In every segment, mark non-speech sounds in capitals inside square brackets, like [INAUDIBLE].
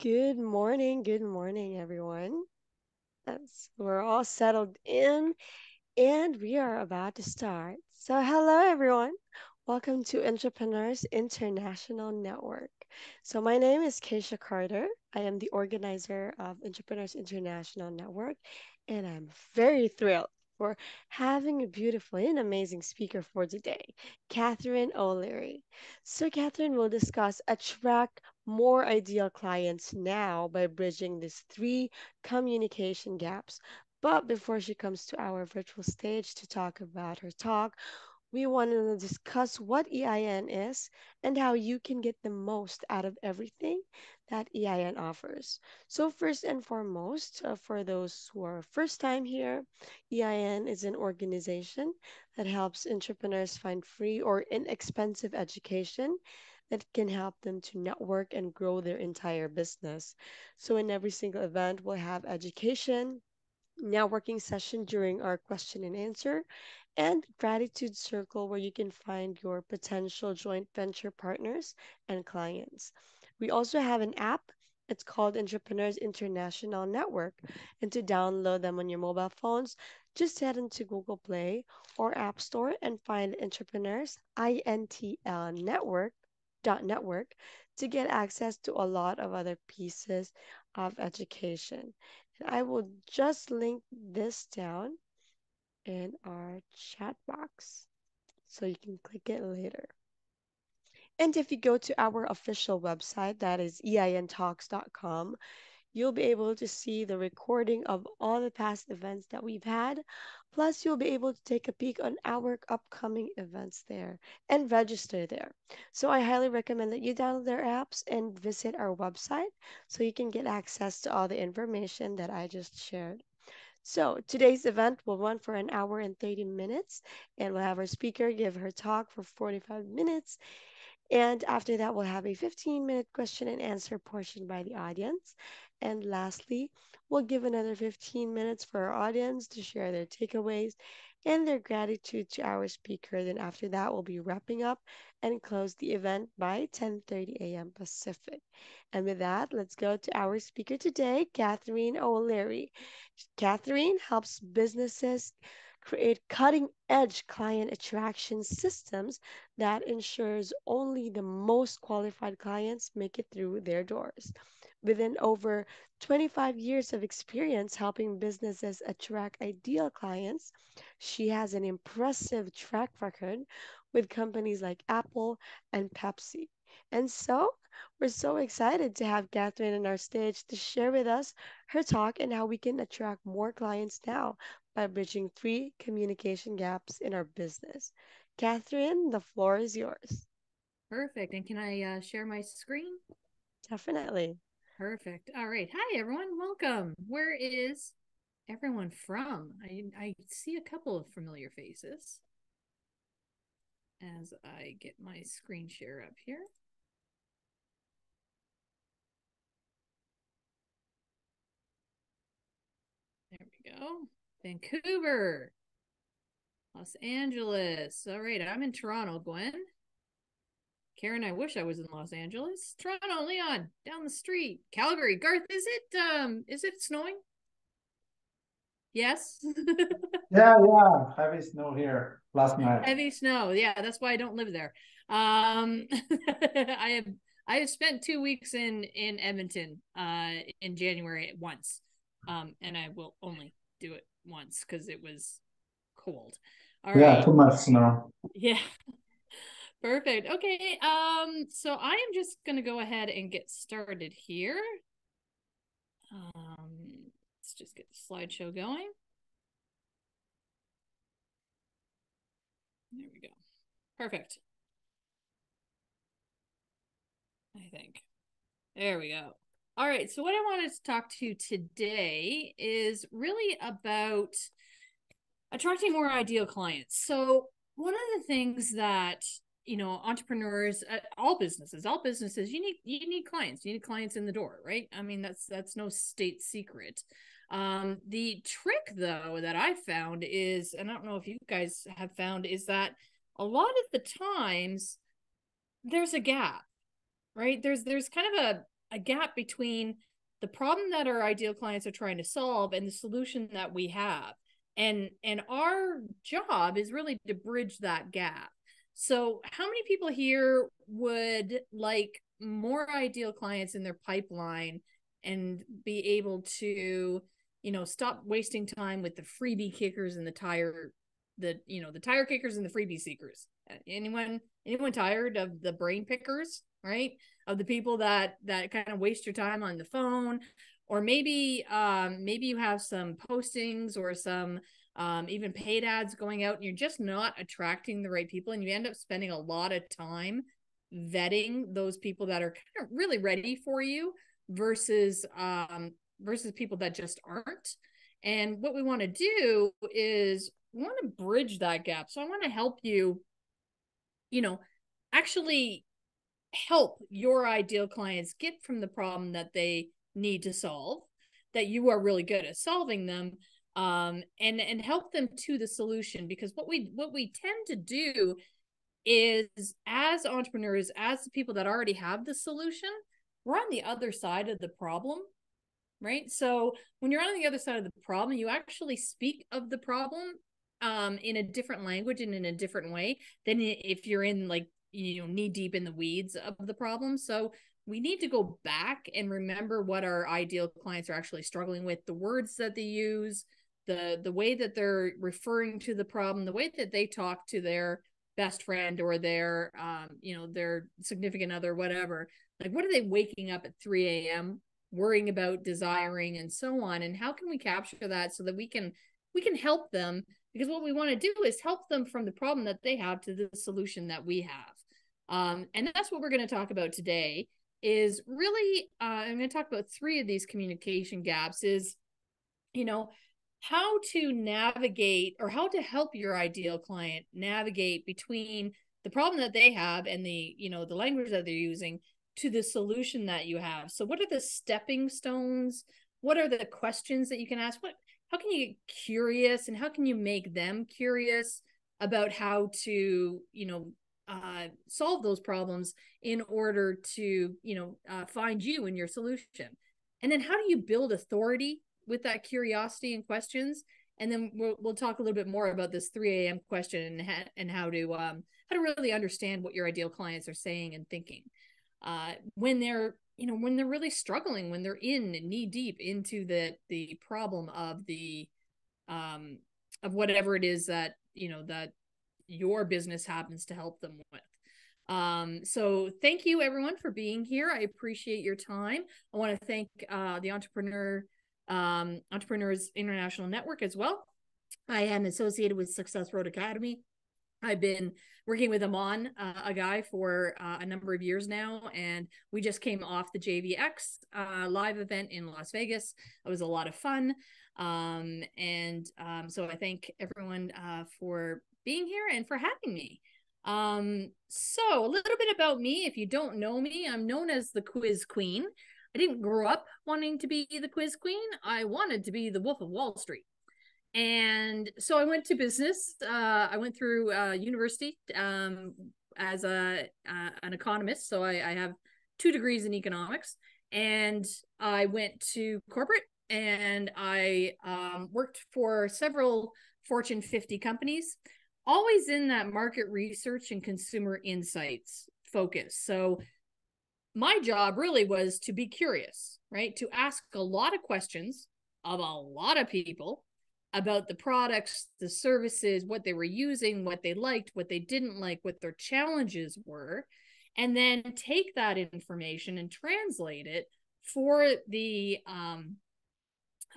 Good morning. Good morning, everyone. That's, we're all settled in and we are about to start. So, hello, everyone. Welcome to Entrepreneurs International Network. So, my name is Keisha Carter. I am the organizer of Entrepreneurs International Network, and I'm very thrilled for having a beautiful and amazing speaker for today, Catharine O'Leary. So, Catharine will discuss attract more ideal clients now by bridging these three communication gaps. But before she comes to our virtual stage to talk about her talk, we want to discuss what EIN is and how you can get the most out of everything that EIN offers. So, first and foremost, uh, for those who are first time here, EIN is an organization that helps entrepreneurs find free or inexpensive education that can help them to network and grow their entire business. So, in every single event, we'll have education, networking session during our question and answer, and gratitude circle where you can find your potential joint venture partners and clients. We also have an app. It's called Entrepreneurs International Network. And to download them on your mobile phones, just head into Google Play or App Store and find Entrepreneurs INTL Network network to get access to a lot of other pieces of education. And I will just link this down in our chat box so you can click it later. And if you go to our official website, that is eintalks.com, you'll be able to see the recording of all the past events that we've had. Plus, you'll be able to take a peek on our upcoming events there and register there. So, I highly recommend that you download their apps and visit our website so you can get access to all the information that I just shared. So, today's event will run for an hour and 30 minutes, and we'll have our speaker give her talk for 45 minutes. And after that, we'll have a 15 minute question and answer portion by the audience. And lastly, we'll give another 15 minutes for our audience to share their takeaways and their gratitude to our speaker. Then after that, we'll be wrapping up and close the event by 10:30 a.m. Pacific. And with that, let's go to our speaker today, Catharine O'Leary. Catharine helps businesses create cutting-edge client attraction systems that ensures only the most qualified clients make it through their doors. Within over 25 years of experience helping businesses attract ideal clients, she has an impressive track record with companies like Apple and Pepsi. And so, we're so excited to have Catharine on our stage to share with us her talk and how we can attract more clients now by bridging three communication gaps in our business. Catharine, the floor is yours. Perfect. And can I uh, share my screen? Definitely. Perfect. All right. Hi, everyone. Welcome. Where is everyone from? I, I see a couple of familiar faces as I get my screen share up here. There we go. Vancouver, Los Angeles. All right, I'm in Toronto, Gwen. Karen, I wish I was in Los Angeles. Toronto, Leon, down the street. Calgary, Garth, is it um is it snowing? Yes. [LAUGHS] yeah, yeah. Heavy snow here last night. Heavy snow. Yeah, that's why I don't live there. Um [LAUGHS] I have I have spent two weeks in in Edmonton uh in January once. Um and I will only do it once because it was cold. All yeah, right. too much snow. Yeah. [LAUGHS] Perfect. Okay. Um, so I am just gonna go ahead and get started here. Um, let's just get the slideshow going. There we go. Perfect. I think. There we go. All right. So, what I wanted to talk to you today is really about attracting more ideal clients. So, one of the things that you know entrepreneurs uh, all businesses all businesses you need you need clients you need clients in the door right i mean that's that's no state secret um the trick though that i found is and i don't know if you guys have found is that a lot of the times there's a gap right there's there's kind of a a gap between the problem that our ideal clients are trying to solve and the solution that we have. And and our job is really to bridge that gap. So how many people here would like more ideal clients in their pipeline and be able to you know stop wasting time with the freebie kickers and the tire the you know the tire kickers and the freebie seekers? Anyone anyone tired of the brain pickers right of the people that that kind of waste your time on the phone or maybe um maybe you have some postings or some um even paid ads going out and you're just not attracting the right people and you end up spending a lot of time vetting those people that are kind of really ready for you versus um versus people that just aren't. And what we want to do is we want to bridge that gap. So i want to help you you know actually help your ideal clients get from the problem that they need to solve that you are really good at solving them um, and and help them to the solution. Because what we what we tend to do is as entrepreneurs as the people that already have the solution we're on the other side of the problem right? So when you're on the other side of the problem you actually speak of the problem um in a different language and in a different way than if you're in like you know knee deep in the weeds of the problem. So we need to go back and remember what our ideal clients are actually struggling with the words that they use the the way that they're referring to the problem the way that they talk to their best friend or their um you know their significant other whatever. Like what are they waking up at 3 a.m worrying about desiring and so on? And how can we capture that so that we can we can help them? Because what we want to do is help them from the problem that they have to the solution that we have um, and that's what we're going to talk about today is really uh, i'm going to talk about three of these communication gaps is you know how to navigate or how to help your ideal client navigate between the problem that they have and the you know the language that they're using to the solution that you have. So what are the stepping stones? What are the questions that you can ask? What how can you get curious and how can you make them curious about how to you know uh, solve those problems in order to you know uh, find you and your solution. And then how do you build authority with that curiosity and questions? And then we'll, we'll talk a little bit more about this 3 a.m question and, ha- and how to um, how to really understand what your ideal clients are saying and thinking. Uh, when they're you know when they're really struggling when they're in knee deep into the the problem of the um of whatever it is that you know that your business happens to help them with. Um so thank you everyone for being here. I appreciate your time. I want to thank uh the entrepreneur um entrepreneurs international network as well. I am associated with success road academy. I've been working with Amon, uh, a guy, for uh, a number of years now, and we just came off the JVX uh, live event in Las Vegas. It was a lot of fun, um, and um, so I thank everyone uh, for being here and for having me. Um, so a little bit about me. If you don't know me, I'm known as the Quiz Queen. I didn't grow up wanting to be the Quiz Queen. I wanted to be the Wolf of Wall Street and so I went to business. Uh, I went through uh, university um, as a uh, an economist, so I, I, have two degrees in economics, and I went to corporate and I um, worked for several Fortune 50 companies, always in that market research and consumer insights focus. So my job really was to be curious, right? To ask a lot of questions of a lot of people about the products, the services, what they were using, what they liked, what they didn't like, what their challenges were, and then take that information and translate it for the um,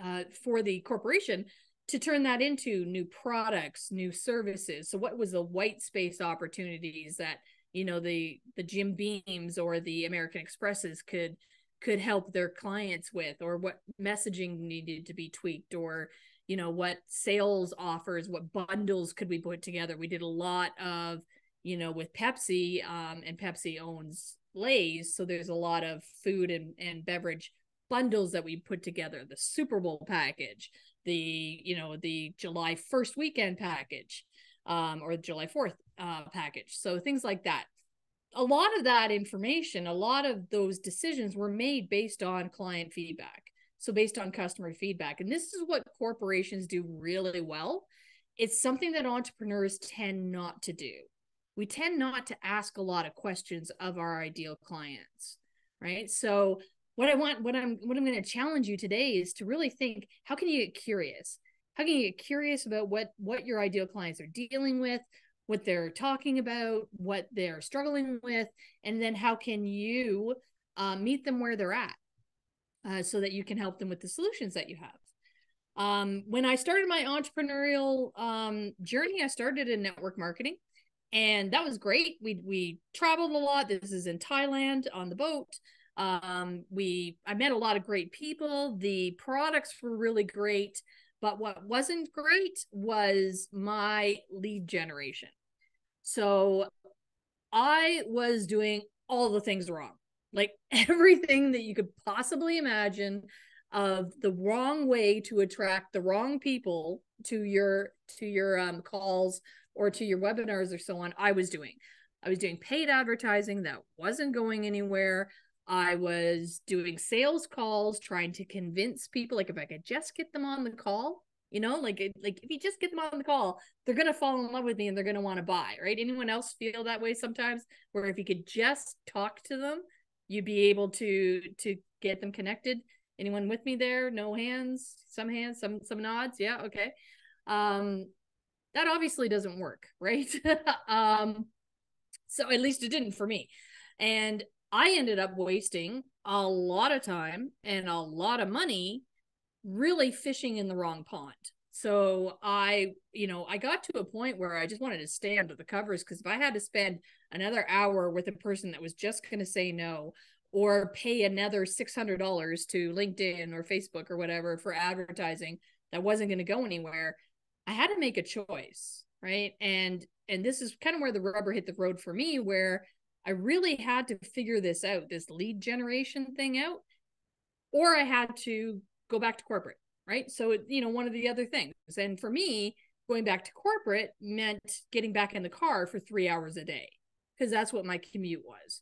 uh, for the corporation to turn that into new products, new services. So, what was the white space opportunities that you know the the Jim Beams or the American Expresses could could help their clients with, or what messaging needed to be tweaked, or you know what sales offers what bundles could we put together we did a lot of you know with pepsi um, and pepsi owns lays so there's a lot of food and, and beverage bundles that we put together the super bowl package the you know the july 1st weekend package um, or july 4th uh, package so things like that a lot of that information, a lot of those decisions were made based on client feedback. So based on customer feedback. And this is what corporations do really well. It's something that entrepreneurs tend not to do. We tend not to ask a lot of questions of our ideal clients, right? So what I want, what I'm what I'm going to challenge you today is to really think, how can you get curious? How can you get curious about what what your ideal clients are dealing with? what they're talking about, what they're struggling with, and then how can you uh, meet them where they're at uh, so that you can help them with the solutions that you have. Um, when I started my entrepreneurial um, journey, I started in network marketing, and that was great. We we traveled a lot. This is in Thailand on the boat. Um, we I met a lot of great people. The products were really great. But what wasn't great was my lead generation. So I was doing all the things wrong, like [LAUGHS] everything that you could possibly imagine of the wrong way to attract the wrong people to your to your um, calls or to your webinars or so on i was doing i was doing paid advertising that wasn't going anywhere I was doing sales calls, trying to convince people, like if I could just get them on the call, you know, like like if you just get them on the call, they're gonna fall in love with me and they're gonna want to buy, right? Anyone else feel that way sometimes? Where if you could just talk to them, you'd be able to to get them connected. Anyone with me there? No hands, some hands, some some nods. Yeah, okay. Um, that obviously doesn't work, [LAUGHS] right? um, so at least it didn't for me. And I ended up wasting a lot of time and a lot of money really fishing in the wrong pond. So I, you know, I got to a point where I just wanted to stay under the covers because if I had to spend another hour with a person that was just going to say no or pay another $600 to LinkedIn or Facebook or whatever for advertising that wasn't going to go anywhere, I had to make a choice, right? And and this is kind of where the rubber hit the road for me where I really had to figure this out, this lead generation thing out, or I had to go back to corporate, right? So, you know, one of the other things. And for me, going back to corporate meant getting back in the car for three hours a day because that's what my commute was.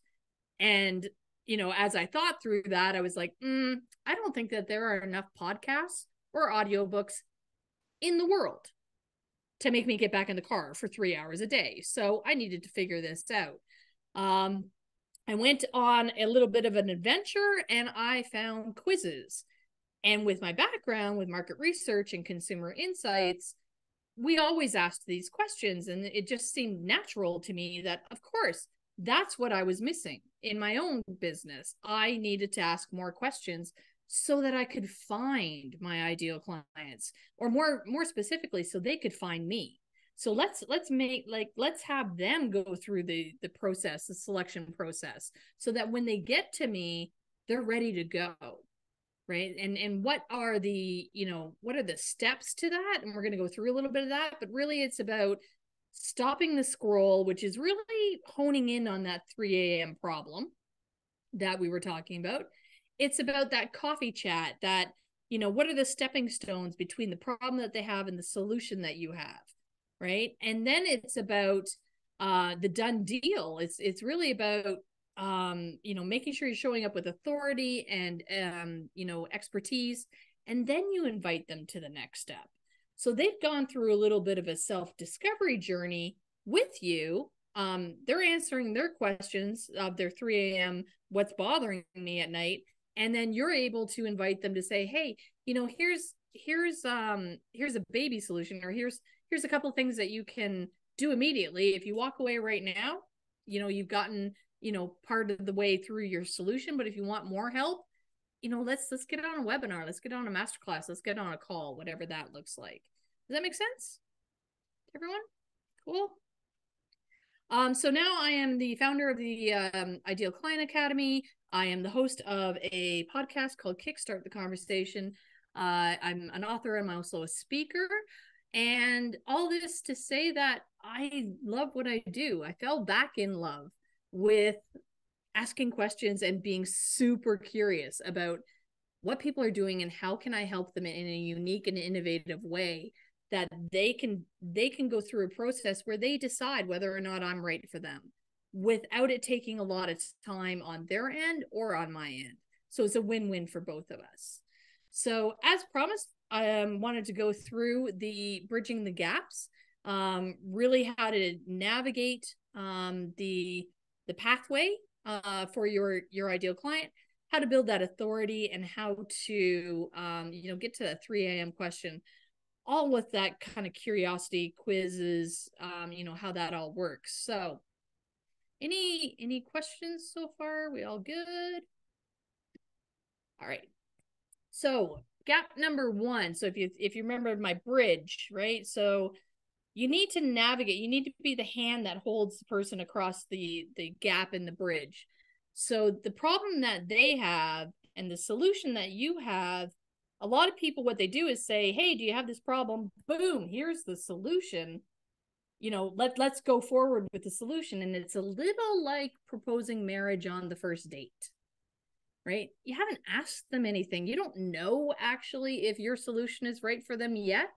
And, you know, as I thought through that, I was like, mm, I don't think that there are enough podcasts or audiobooks in the world to make me get back in the car for three hours a day. So I needed to figure this out. Um, I went on a little bit of an adventure and I found quizzes. And with my background with market research and consumer insights, we always asked these questions. And it just seemed natural to me that, of course, that's what I was missing in my own business. I needed to ask more questions so that I could find my ideal clients or more more specifically so they could find me so let's let's make like let's have them go through the the process the selection process so that when they get to me they're ready to go right? And and what are the you know what are the steps to that? And we're going to go through a little bit of that but really it's about stopping the scroll which is really honing in on that 3 a.m problem that we were talking about. It's about that coffee chat that you know what are the stepping stones between the problem that they have and the solution that you have right? And then it's about uh the done deal. It's it's really about um you know making sure you're showing up with authority and um you know expertise and then you invite them to the next step. So they've gone through a little bit of a self discovery journey with you. Um they're answering their questions of their 3 a.m what's bothering me at night and then you're able to invite them to say hey you know here's here's um here's a baby solution or here's here's a couple of things that you can do immediately if you walk away right now you know you've gotten you know part of the way through your solution but if you want more help you know let's let's get on a webinar let's get on a masterclass let's get on a call whatever that looks like does that make sense everyone cool um, so now I am the founder of the um, Ideal Client Academy. I am the host of a podcast called Kickstart the Conversation. Uh, I'm an author. I'm also a speaker. And all this to say that I love what I do. I fell back in love with asking questions and being super curious about what people are doing and how can I help them in a unique and innovative way that they can they can go through a process where they decide whether or not I'm right for them. without it taking a lot of time on their end or on my end. So it's a win-win for both of us. So as promised, I um, wanted to go through the bridging the gaps, um, really how to navigate um, the the pathway uh, for your your ideal client, how to build that authority, and how to um, you know get to that 3 a.m. question, all with that kind of curiosity quizzes, um, you know how that all works. So, any any questions so far? We all good? All right. So gap number one. So if you if you remember my bridge, right? So you need to navigate. You need to be the hand that holds the person across the the gap in the bridge. So the problem that they have and the solution that you have, a lot of people what they do is say, "Hey, do you have this problem? Boom, here's the solution." You know, let let's go forward with the solution and it's a little like proposing marriage on the first date right? You haven't asked them anything. You don't know actually if your solution is right for them yet.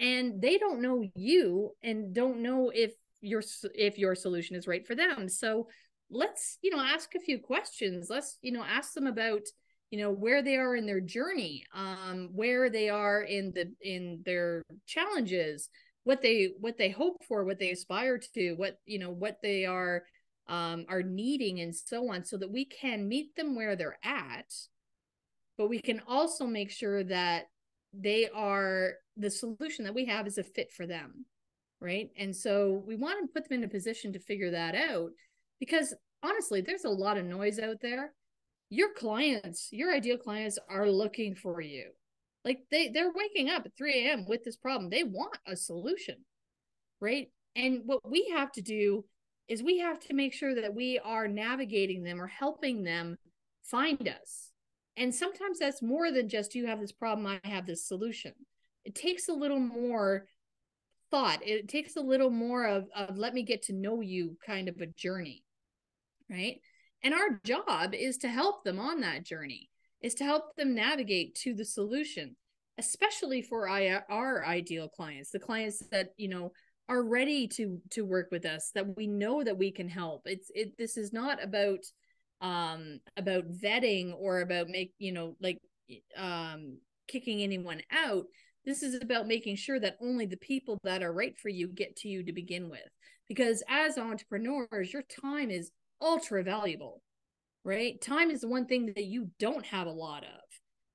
And they don't know you and don't know if your if your solution is right for them. So let's, you know, ask a few questions. Let's, you know, ask them about you know where they are in their journey um where they are in the in their challenges what they what they hope for what they aspire to what you know what they are um, are needing and so on so that we can meet them where they're at but we can also make sure that they are the solution that we have is a fit for them right? And so we want to put them in a position to figure that out because honestly there's a lot of noise out there. Your clients your ideal clients are looking for you. Like they they're waking up at 3 a.m with this problem. They want a solution right? And what we have to do is we have to make sure that we are navigating them or helping them find us. And sometimes that's more than just you have this problem, I have this solution. It takes a little more thought. It takes a little more of, of let me get to know you kind of a journey. Right. And our job is to help them on that journey, is to help them navigate to the solution, especially for our, our ideal clients, the clients that, you know, are ready to to work with us that we know that we can help. It's it this is not about um about vetting or about make you know like um kicking anyone out. This is about making sure that only the people that are right for you get to you to begin with. Because as entrepreneurs your time is ultra valuable right? Time is the one thing that you don't have a lot of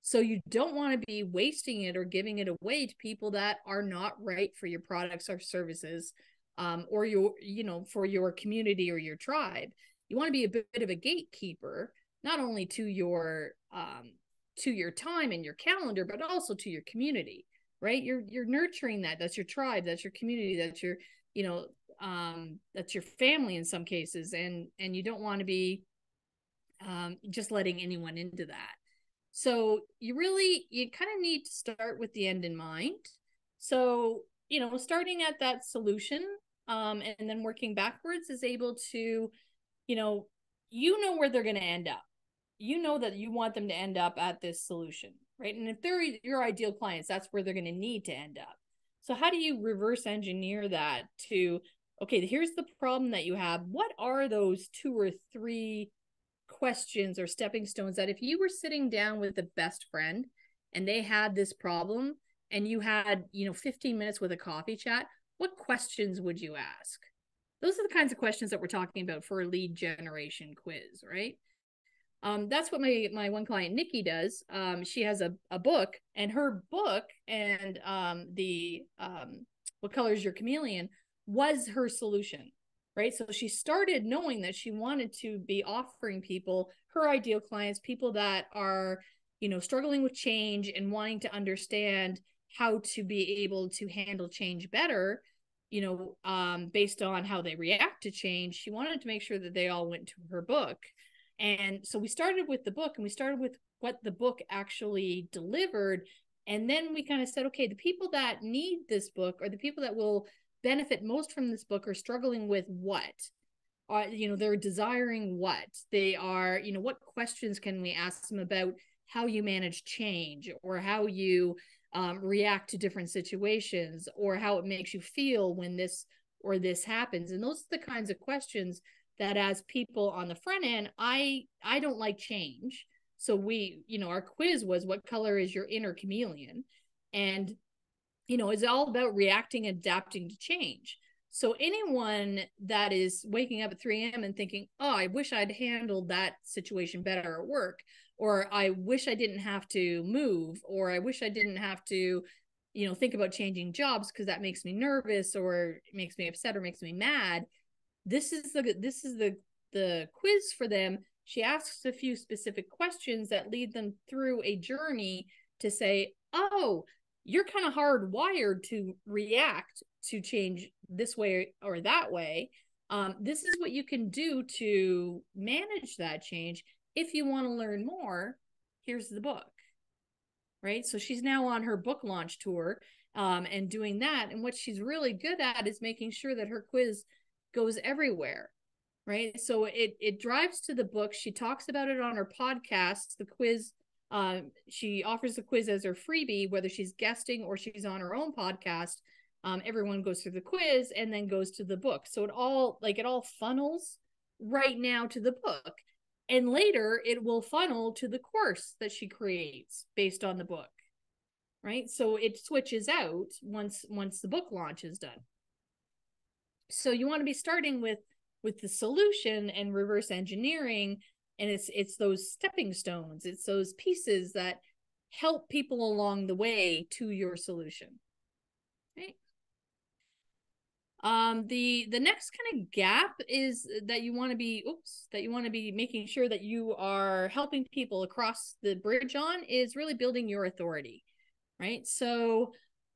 so you don't want to be wasting it or giving it away to people that are not right for your products or services um, or your, you know, for your community or your tribe. You want to be a bit of a gatekeeper, not only to your um, to your time and your calendar, but also to your community, right? You're you're nurturing that. That's your tribe. That's your community. That's your, you know, um, that's your family in some cases, and and you don't want to be um, just letting anyone into that. So you really you kind of need to start with the end in mind. So, you know, starting at that solution um and then working backwards is able to, you know, you know where they're going to end up. You know that you want them to end up at this solution, right? And if they're your ideal clients, that's where they're going to need to end up. So how do you reverse engineer that to okay, here's the problem that you have. What are those two or three questions or stepping stones that if you were sitting down with the best friend and they had this problem and you had, you know, 15 minutes with a coffee chat, what questions would you ask? Those are the kinds of questions that we're talking about for a lead generation quiz, right? Um, that's what my my one client Nikki does. Um, she has a, a book, and her book and um, the um, what color is your chameleon was her solution right? So she started knowing that she wanted to be offering people her ideal clients, people that are, you know, struggling with change and wanting to understand how to be able to handle change better, you know, um, based on how they react to change. She wanted to make sure that they all went to her book. And so we started with the book and we started with what the book actually delivered. And then we kind of said, okay, the people that need this book or the people that will benefit most from this book are struggling with what uh, you know they're desiring what they are you know what questions can we ask them about how you manage change or how you um, react to different situations or how it makes you feel when this or this happens and those are the kinds of questions that as people on the front end, I I don't like change. So we, you know, our quiz was what color is your inner chameleon? And you know, it's all about reacting, adapting to change. So anyone that is waking up at 3 a.m. and thinking, oh, I wish I'd handled that situation better at work, or I wish I didn't have to move, or I wish I didn't have to, you know, think about changing jobs because that makes me nervous or makes me upset or makes me mad. This is the this is the the quiz for them. She asks a few specific questions that lead them through a journey to say, oh, you're kind of hardwired to react to change this way or that way. Um, this is what you can do to manage that change. If you want to learn more, here's the book. Right. So she's now on her book launch tour um, and doing that. And what she's really good at is making sure that her quiz goes everywhere. Right. So it it drives to the book. She talks about it on her podcast, the quiz um, she offers the quiz as her freebie, whether she's guesting or she's on her own podcast. Um, everyone goes through the quiz and then goes to the book. So it all like it all funnels right now to the book. And later it will funnel to the course that she creates based on the book. Right. So it switches out once once the book launch is done. So you want to be starting with with the solution and reverse engineering and it's it's those stepping stones it's those pieces that help people along the way to your solution. Okay um the the next kind of gap is that you want to be oops that you want to be making sure that you are helping people across the bridge on is really building your authority right? So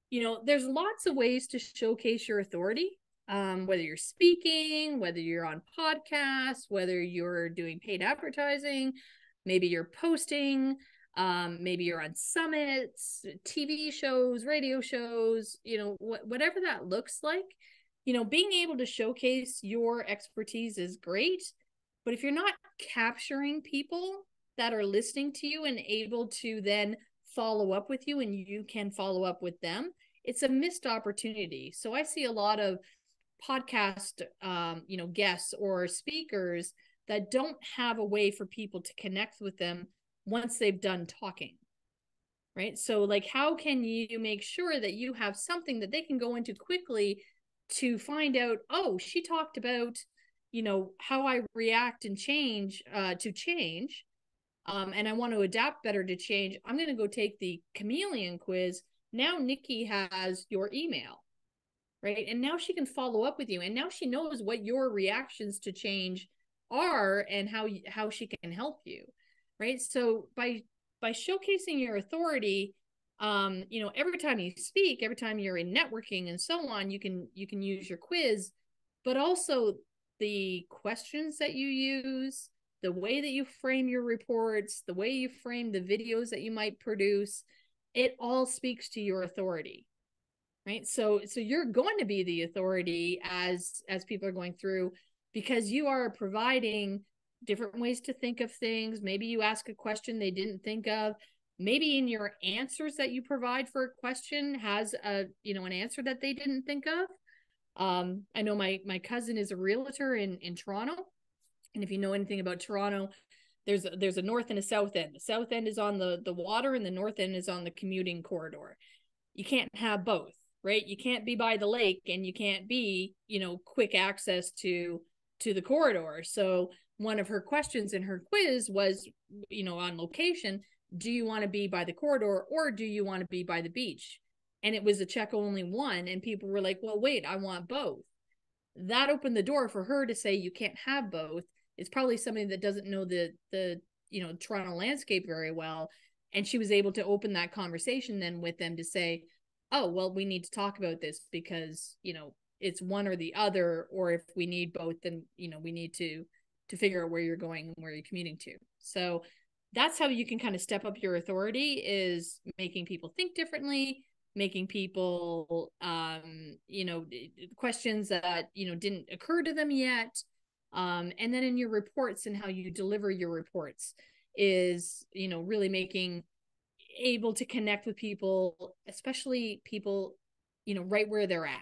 you know there's lots of ways to showcase your authority um, whether you're speaking, whether you're on podcasts, whether you're doing paid advertising, maybe you're posting, um, maybe you're on summits, TV shows, radio shows, you know, wh- whatever that looks like, you know, being able to showcase your expertise is great. But if you're not capturing people that are listening to you and able to then follow up with you and you can follow up with them, it's a missed opportunity. So I see a lot of podcast um, you know guests or speakers that don't have a way for people to connect with them once they've done talking right? So like how can you make sure that you have something that they can go into quickly to find out oh she talked about you know how i react and change uh, to change um, and i want to adapt better to change. I'm going to go take the chameleon quiz. Now nikki has your email right? And now she can follow up with you and now she knows what your reactions to change are and how how she can help you right? So by by showcasing your authority um you know every time you speak every time you're in networking and so on you can you can use your quiz but also the questions that you use the way that you frame your reports the way you frame the videos that you might produce it all speaks to your authority right? So so you're going to be the authority as as people are going through because you are providing different ways to think of things. Maybe you ask a question they didn't think of. Maybe in your answers that you provide for a question has a you know an answer that they didn't think of. Um i know my my cousin is a realtor in in toronto. And if you know anything about toronto there's a, there's a north and a south end. The south end is on the the water and the north end is on the commuting corridor. You can't have both right? You can't be by the lake and you can't be you know quick access to to the corridor. So one of her questions in her quiz was you know on location do you want to be by the corridor or do you want to be by the beach? And it was a check only one and people were like well wait i want both. That opened the door for her to say you can't have both. It's probably somebody that doesn't know the the you know toronto landscape very well. And she was able to open that conversation then with them to say oh well we need to talk about this because you know it's one or the other or if we need both then you know we need to to figure out where you're going and where you're commuting to. So that's how you can kind of step up your authority is making people think differently making people um you know questions that you know didn't occur to them yet. Um and then in your reports and how you deliver your reports is you know really making able to connect with people, especially people, you know, right where they're at,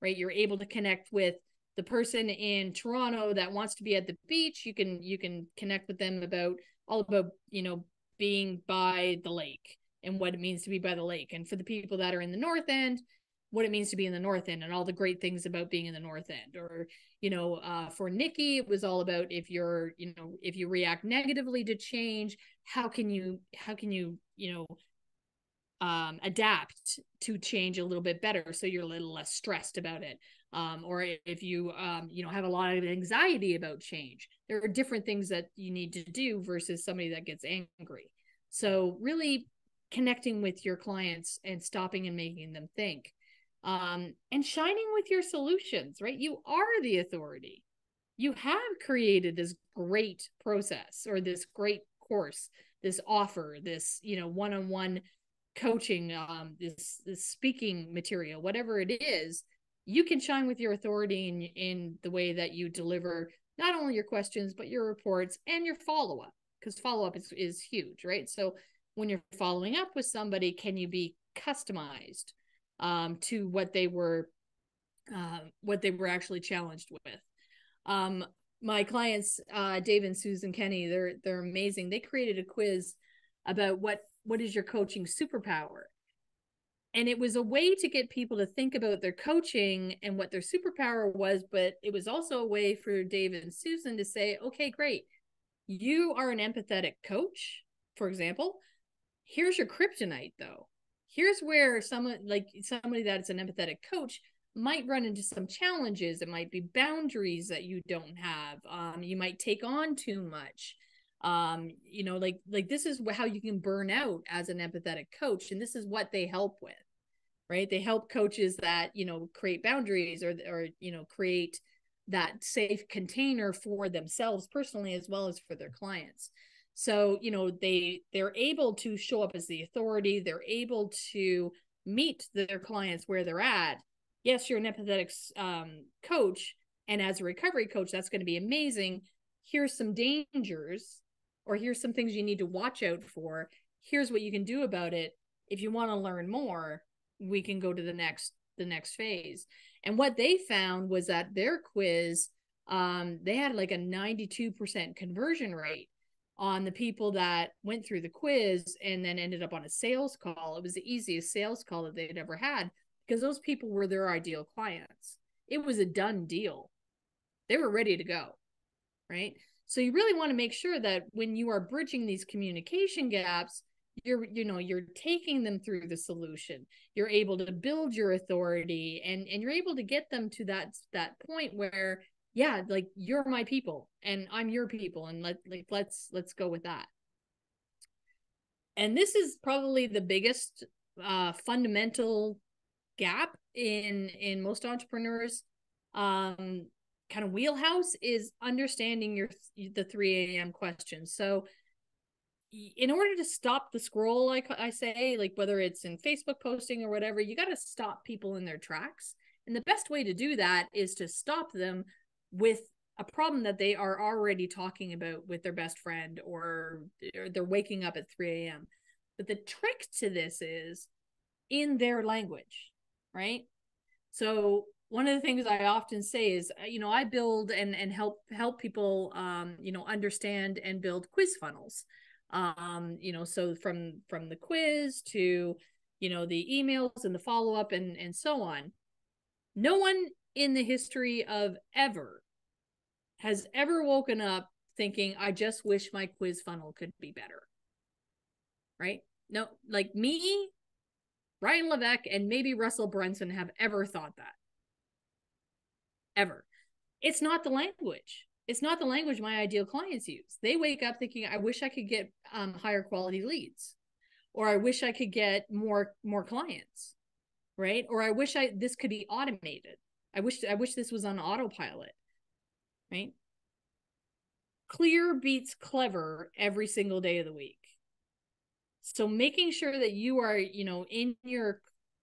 right? You're able to connect with the person in Toronto that wants to be at the beach, you can you can connect with them about all about, you know, being by the lake and what it means to be by the lake. And for the people that are in the north end, what it means to be in the north end and all the great things about being in the north end or you know uh, for nikki it was all about if you're you know if you react negatively to change how can you how can you you know um, adapt to change a little bit better so you're a little less stressed about it. Um, or if you um, you know have a lot of anxiety about change there are different things that you need to do versus somebody that gets angry. So really connecting with your clients and stopping and making them think um, and shining with your solutions right? You are the authority. You have created this great process or this great course this offer this you know one-on-one coaching um this this speaking material whatever it is you can shine with your authority in in the way that you deliver not only your questions but your reports and your follow-up because follow-up is, is huge right? So when you're following up with somebody can you be customized um, to what they were uh, what they were actually challenged with? Um, my clients uh, dave and susan kenny they're they're amazing. They created a quiz about what what is your coaching superpower? And it was a way to get people to think about their coaching and what their superpower was but it was also a way for dave and susan to say okay great. You are an empathetic coach for example. Here's your kryptonite though. Here's where someone like somebody that's an empathetic coach might run into some challenges. It might be boundaries that you don't have. Um, you might take on too much. Um you know like like this is how you can burn out as an empathetic coach and this is what they help with right? They help coaches that you know create boundaries or or you know create that safe container for themselves personally as well as for their clients. So you know they they're able to show up as the authority. They're able to meet their clients where they're at yes you're an empathetic um, coach and as a recovery coach that's going to be amazing. Here's some dangers or here's some things you need to watch out for. Here's what you can do about it. If you want to learn more we can go to the next the next phase. And what they found was that their quiz um they had like a 92% conversion rate on the people that went through the quiz and then ended up on a sales call. It was the easiest sales call that they'd ever had because those people were their ideal clients it was a done deal they were ready to go right so you really want to make sure that when you are bridging these communication gaps, you're you know you're taking them through the solution. You're able to build your authority and and you're able to get them to that that point where yeah, like you're my people and I'm your people and let like let's let's go with that. And this is probably the biggest uh fundamental gap in in most entrepreneurs um kind of wheelhouse is understanding your the 3 a.m questions. So in order to stop the scroll like i say like whether it's in facebook posting or whatever you got to stop people in their tracks. And the best way to do that is to stop them with a problem that they are already talking about with their best friend or, they're waking up at 3 a.m but the trick to this is in their language right so one of the things I often say is, uh, you know, I build and and help help people, um, you know, understand and build quiz funnels. Um, you know, so from from the quiz to, you know, the emails and the follow up and and so on. No one in the history of ever has ever woken up thinking, I just wish my quiz funnel could be better. Right? No, like me, Ryan Levesque, and maybe Russell Brunson have ever thought that ever. It's not the language. It's not the language my ideal clients use. They wake up thinking, I wish I could get um, higher quality leads, or I wish I could get more more clients, right? Or I wish I this could be automated. I wish I wish this was on autopilot, right? Clear beats clever every single day of the week. So making sure that you are, you know, in your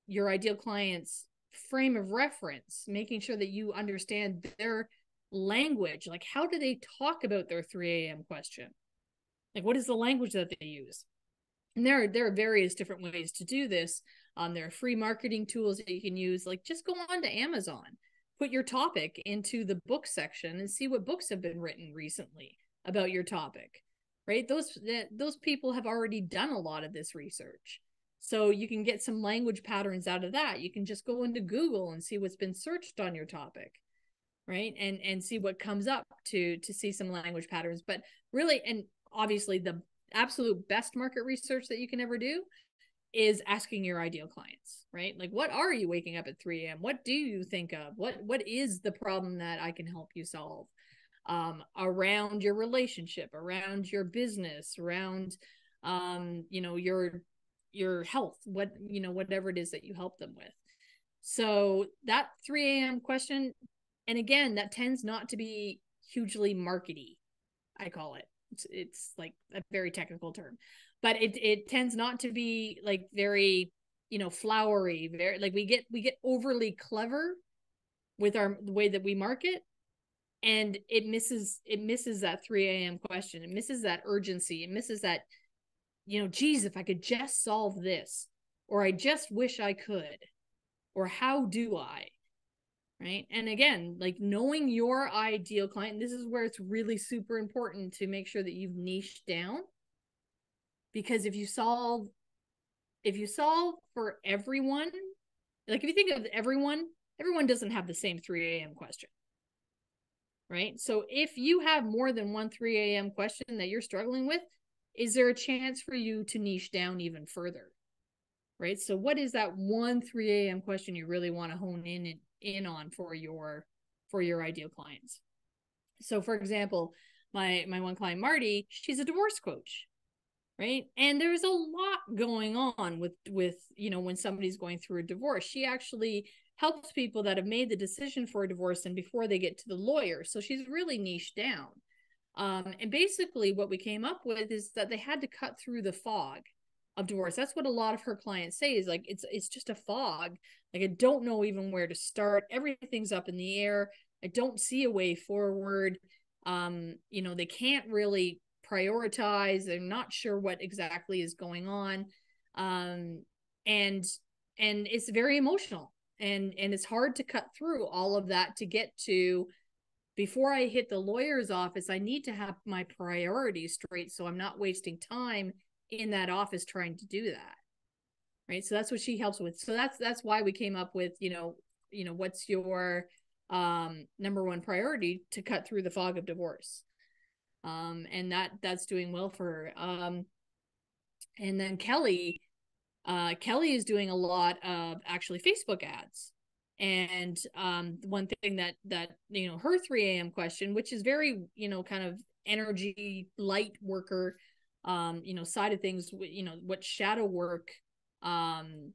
your ideal clients frame of reference, making sure that you understand their language. Like, how do they talk about their 3 a.m. question? Like, what is the language that they use? And there are, there are various different ways to do this. Um, there are free marketing tools that you can use. Like, just go on to Amazon, put your topic into the book section and see what books have been written recently about your topic right? Those those people have already done a lot of this research. So you can get some language patterns out of that. You can just go into google and see what's been searched on your topic right? And and see what comes up to to see some language patterns. But really and obviously the absolute best market research that you can ever do is asking your ideal clients right? Like what are you waking up at 3 a.m what do you think of? What what is the problem that i can help you solve um, around your relationship around your business around um, you know your your health what you know whatever it is that you help them with. So that 3 a.m question and again that tends not to be hugely markety i call it. It's, it's like a very technical term but it it tends not to be like very you know flowery very like we get we get overly clever with our the way that we market and it misses it misses that 3 a.m question. It misses that urgency. It misses that you know geez if i could just solve this or i just wish i could or how do i? Right? And again like knowing your ideal client this is where it's really super important to make sure that you've niched down. Because if you solve if you solve for everyone like if you think of everyone everyone doesn't have the same 3 a.m question right? So if you have more than one 3 a.m question that you're struggling with is there a chance for you to niche down even further right? So what is that one 3 a.m question you really want to hone in and in on for your for your ideal clients? So for example my my one client marty she's a divorce coach right? And there's a lot going on with with you know when somebody's going through a divorce. She actually helps people that have made the decision for a divorce and before they get to the lawyer. So she's really niche down. Um, and basically what we came up with is that they had to cut through the fog of divorce. That's what a lot of her clients say is like it's it's just a fog. Like i don't know even where to start. Everything's up in the air. I don't see a way forward. Um you know they can't really prioritize. They're not sure what exactly is going on. Um and and it's very emotional and and it's hard to cut through all of that to get to before i hit the lawyer's office i need to have my priorities straight so i'm not wasting time in that office trying to do that. Right? So that's what she helps with. So that's that's why we came up with you know you know what's your um number one priority to cut through the fog of divorce. Um, and that that's doing well for her. Um, and then Kelly, uh, Kelly is doing a lot of actually Facebook ads. And um, one thing that that you know her 3 a.m. question, which is very you know kind of energy light worker, um, you know side of things, you know what shadow work, um,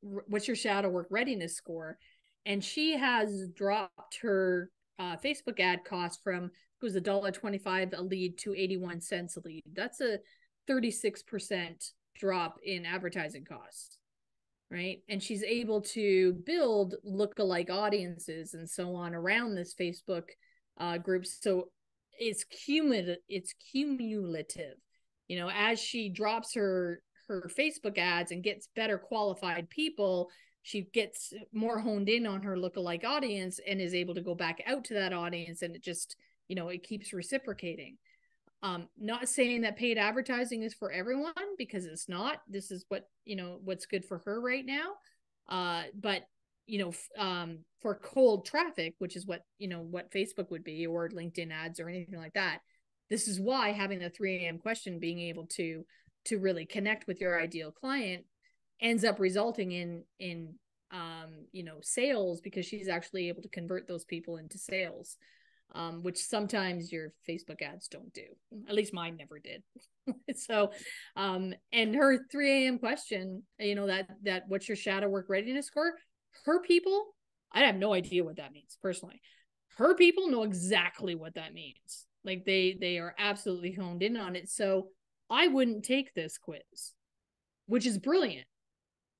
what's your shadow work readiness score, and she has dropped her uh, Facebook ad cost from it was a dollar 25 a lead to 81 cents a lead that's a 36% drop in advertising costs right? And she's able to build look-alike audiences and so on around this facebook uh, group. So it's cumulative it's cumulative you know as she drops her her facebook ads and gets better qualified people she gets more honed in on her look-alike audience and is able to go back out to that audience and it just you know it keeps reciprocating um not saying that paid advertising is for everyone because it's not. This is what you know what's good for her right now. Uh but you know um for cold traffic which is what you know what facebook would be or linkedin ads or anything like that this is why having the 3 a.m question being able to to really connect with your ideal client ends up resulting in in um you know sales because she's actually able to convert those people into sales um, which sometimes your Facebook ads don't do. At least mine never did. [LAUGHS] so, um, and her 3 a.m. question, you know, that, that what's your shadow work readiness score? Her people, I have no idea what that means personally. Her people know exactly what that means. Like they, they are absolutely honed in on it. So I wouldn't take this quiz, which is brilliant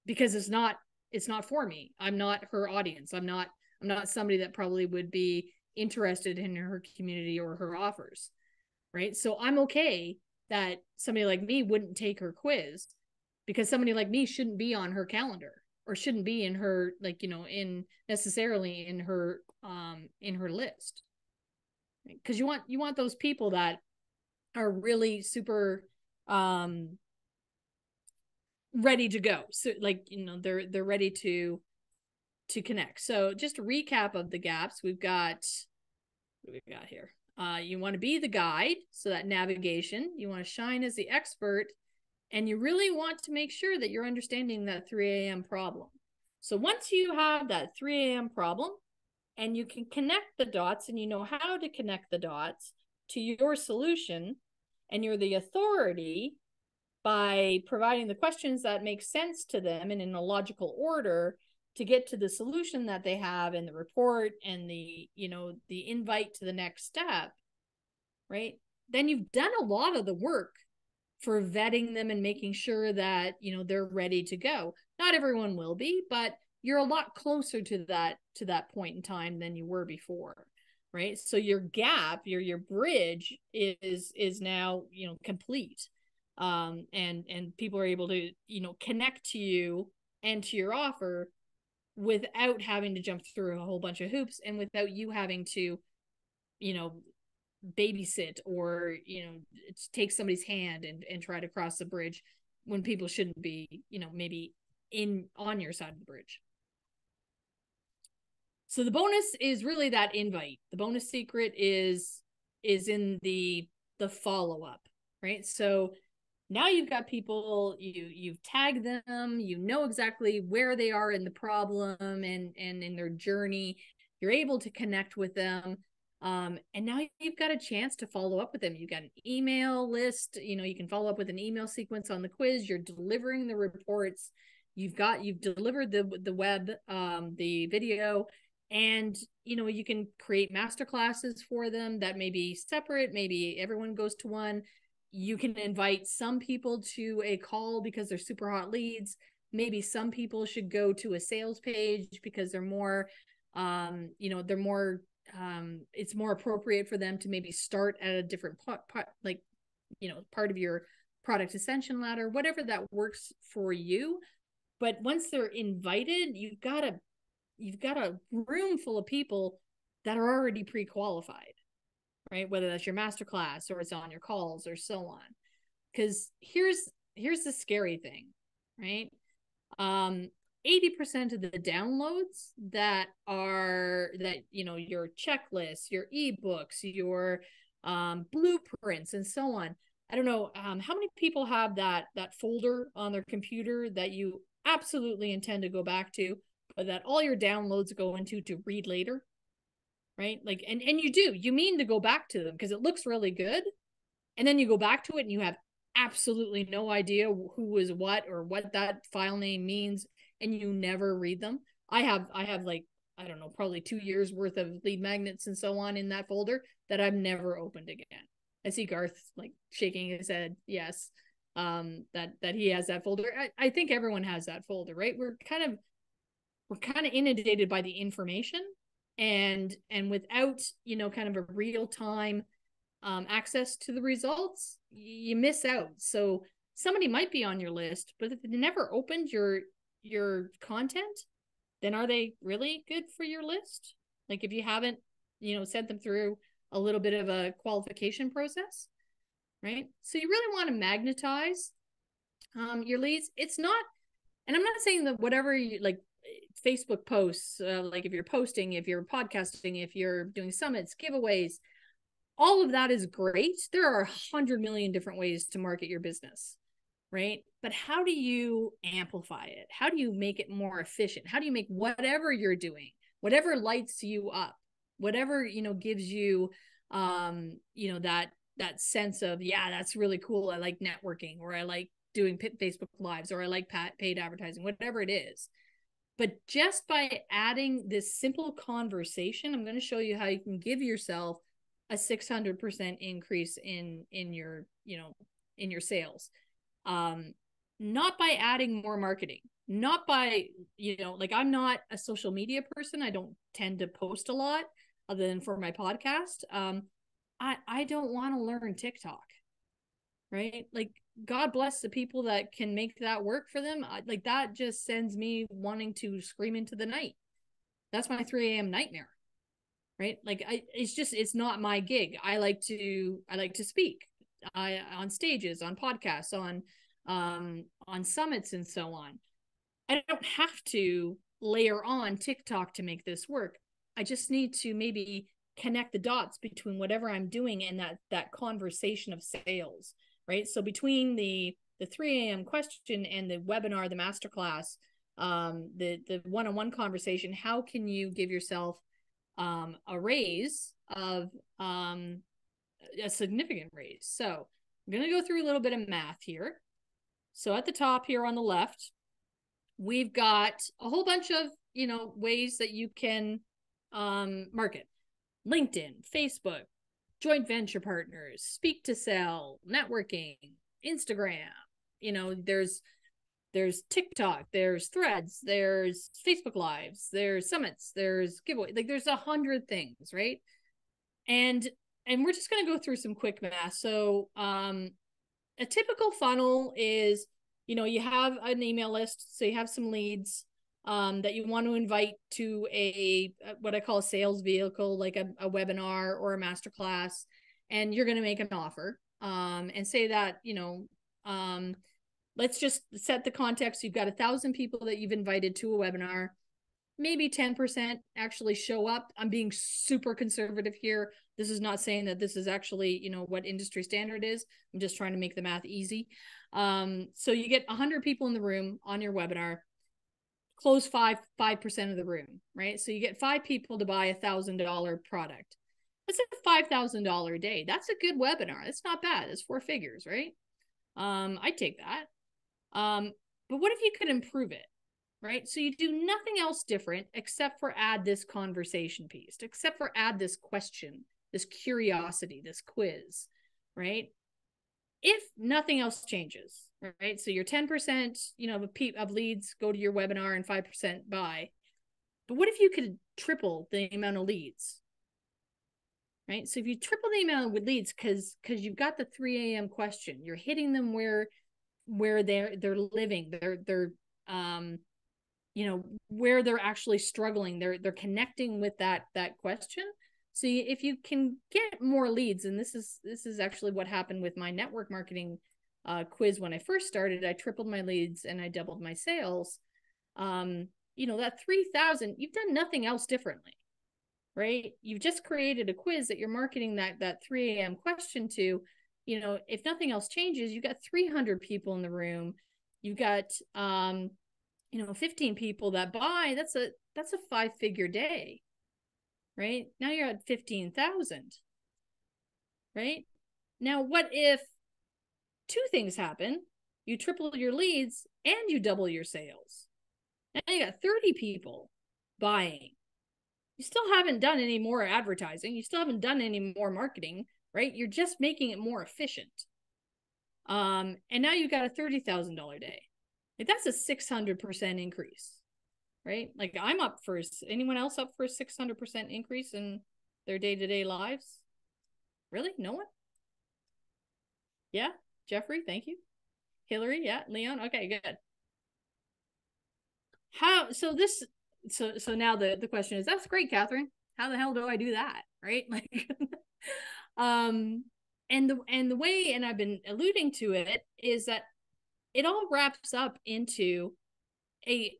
because it's not, it's not for me. I'm not her audience. I'm not, I'm not somebody that probably would be interested in her community or her offers right? So i'm okay that somebody like me wouldn't take her quiz because somebody like me shouldn't be on her calendar or shouldn't be in her like you know in necessarily in her um in her list. Because you want you want those people that are really super um ready to go. So like you know they're they're ready to to connect. So just a recap of the gaps. We've got what we got here? Uh you want to be the guide so that navigation. You want to shine as the expert and you really want to make sure that you're understanding that 3 a.m problem. So once you have that 3 a.m problem and you can connect the dots and you know how to connect the dots to your solution and you're the authority by providing the questions that make sense to them and in a logical order to get to the solution that they have in the report and the you know the invite to the next step right? Then you've done a lot of the work for vetting them and making sure that you know they're ready to go. Not everyone will be but you're a lot closer to that to that point in time than you were before right? So your gap your your bridge is is now you know complete um and and people are able to you know connect to you and to your offer without having to jump through a whole bunch of hoops and without you having to you know babysit or you know take somebody's hand and and try to cross the bridge when people shouldn't be you know maybe in on your side of the bridge so the bonus is really that invite. The bonus secret is is in the the follow up, right? So now you've got people you you've tagged them, you know exactly where they are in the problem and and in their journey. You're able to connect with them. Um, and now you've got a chance to follow up with them. You've got an email list, you know, you can follow up with an email sequence on the quiz, you're delivering the reports, you've got you've delivered the the web um the video and you know you can create master classes for them that may be separate maybe everyone goes to one you can invite some people to a call because they're super hot leads. Maybe some people should go to a sales page because they're more um you know they're more um it's more appropriate for them to maybe start at a different part, part like you know part of your product ascension ladder whatever that works for you. But once they're invited you've got a you've got a room full of people that are already pre-qualified right? Whether that's your master class or it's on your calls or so on. Because here's here's the scary thing right? Um 80% of the downloads that are that you know your checklists your ebooks your um, blueprints and so on i don't know um, how many people have that that folder on their computer that you absolutely intend to go back to but that all your downloads go into to read later right? Like and and you do you mean to go back to them because it looks really good and then you go back to it and you have absolutely no idea who was what or what that file name means and you never read them. I have i have like i don't know probably two years worth of lead magnets and so on in that folder that i've never opened again. I see garth like shaking his head yes um that that he has that folder. I, I think everyone has that folder right? We're kind of we're kind of inundated by the information and and without you know kind of a real time um, access to the results you miss out. So somebody might be on your list but if they never opened your your content then are they really good for your list? Like if you haven't you know sent them through a little bit of a qualification process right? So you really want to magnetize um, your leads. It's not and i'm not saying that whatever you like Facebook posts, uh, like if you're posting, if you're podcasting, if you're doing summits, giveaways, all of that is great. There are a hundred million different ways to market your business, right? But how do you amplify it? How do you make it more efficient? How do you make whatever you're doing, whatever lights you up, whatever you know gives you, um, you know that that sense of yeah, that's really cool. I like networking, or I like doing Facebook lives, or I like paid advertising, whatever it is but just by adding this simple conversation, I'm going to show you how you can give yourself a 600% increase in in your, you know, in your sales. Um not by adding more marketing, not by, you know, like I'm not a social media person. I don't tend to post a lot other than for my podcast. Um I I don't want to learn TikTok. right? Like God bless the people that can make that work for them. Like that just sends me wanting to scream into the night. That's my 3 a.m. nightmare. Right. Like I it's just it's not my gig. I like to I like to speak. I on stages, on podcasts, on um on summits and so on. I don't have to layer on TikTok to make this work. I just need to maybe connect the dots between whatever I'm doing and that that conversation of sales, right? So between the the 3 a.m. question and the webinar, the masterclass, um, the the one-on-one conversation, how can you give yourself um, a raise of um, a significant raise? So I'm going to go through a little bit of math here. So at the top here on the left, we've got a whole bunch of you know ways that you can um, market linkedin facebook joint venture partners speak to sell networking instagram. You know there's there's tiktok there's threads there's facebook lives there's summits there's giveaway like there's a hundred things right? And and we're just going to go through some quick math. So um a typical funnel is you know you have an email list so you have some leads um, that you want to invite to a what i call a sales vehicle like a, a webinar or a masterclass and you're going to make an offer. Um, and say that you know um, let's just set the context. You've got a thousand people that you've invited to a webinar. Maybe 10% actually show up. I'm being super conservative here. This is not saying that this is actually you know what industry standard is. I'm just trying to make the math easy. Um, so you get 100 people in the room on your webinar close five five percent of the room right? So you get five people to buy a thousand dollar product. That's a five thousand dollar a day. That's a good webinar. That's not bad. It's four figures right? Um i take that. Um but what if you could improve it right? So you do nothing else different except for add this conversation piece except for add this question this curiosity this quiz right if nothing else changes, right? So your 10%, you know, of, of leads go to your webinar and 5% buy. But what if you could triple the amount of leads? Right? So if you triple the amount of leads cuz cuz you've got the 3 a.m. question, you're hitting them where where they're they're living, they're they're um you know, where they're actually struggling. They're they're connecting with that that question so if you can get more leads, and this is this is actually what happened with my network marketing uh, quiz when I first started. I tripled my leads and I doubled my sales. Um, you know that three thousand, you've done nothing else differently, right? You've just created a quiz that you're marketing that that three a.m. question to. You know, if nothing else changes, you got three hundred people in the room. You've got um, you know, fifteen people that buy. That's a that's a five figure day right? Now you're at 15,000. Right? Now, what if two things happen? You triple your leads and you double your sales. Now you got 30 people buying. You still haven't done any more advertising. You still haven't done any more marketing, right? You're just making it more efficient. Um, and now you've got a $30,000 day. Like that's a 600% increase right? Like I'm up for anyone else up for a 600% increase in their day-to-day lives? Really? No one? Yeah, Jeffrey, thank you. Hillary, yeah, Leon, okay, good. How so this so so now the the question is that's great, Catharine. How the hell do I do that? Right? [LAUGHS] Like um and the and the way and I've been alluding to it is that it all wraps up into a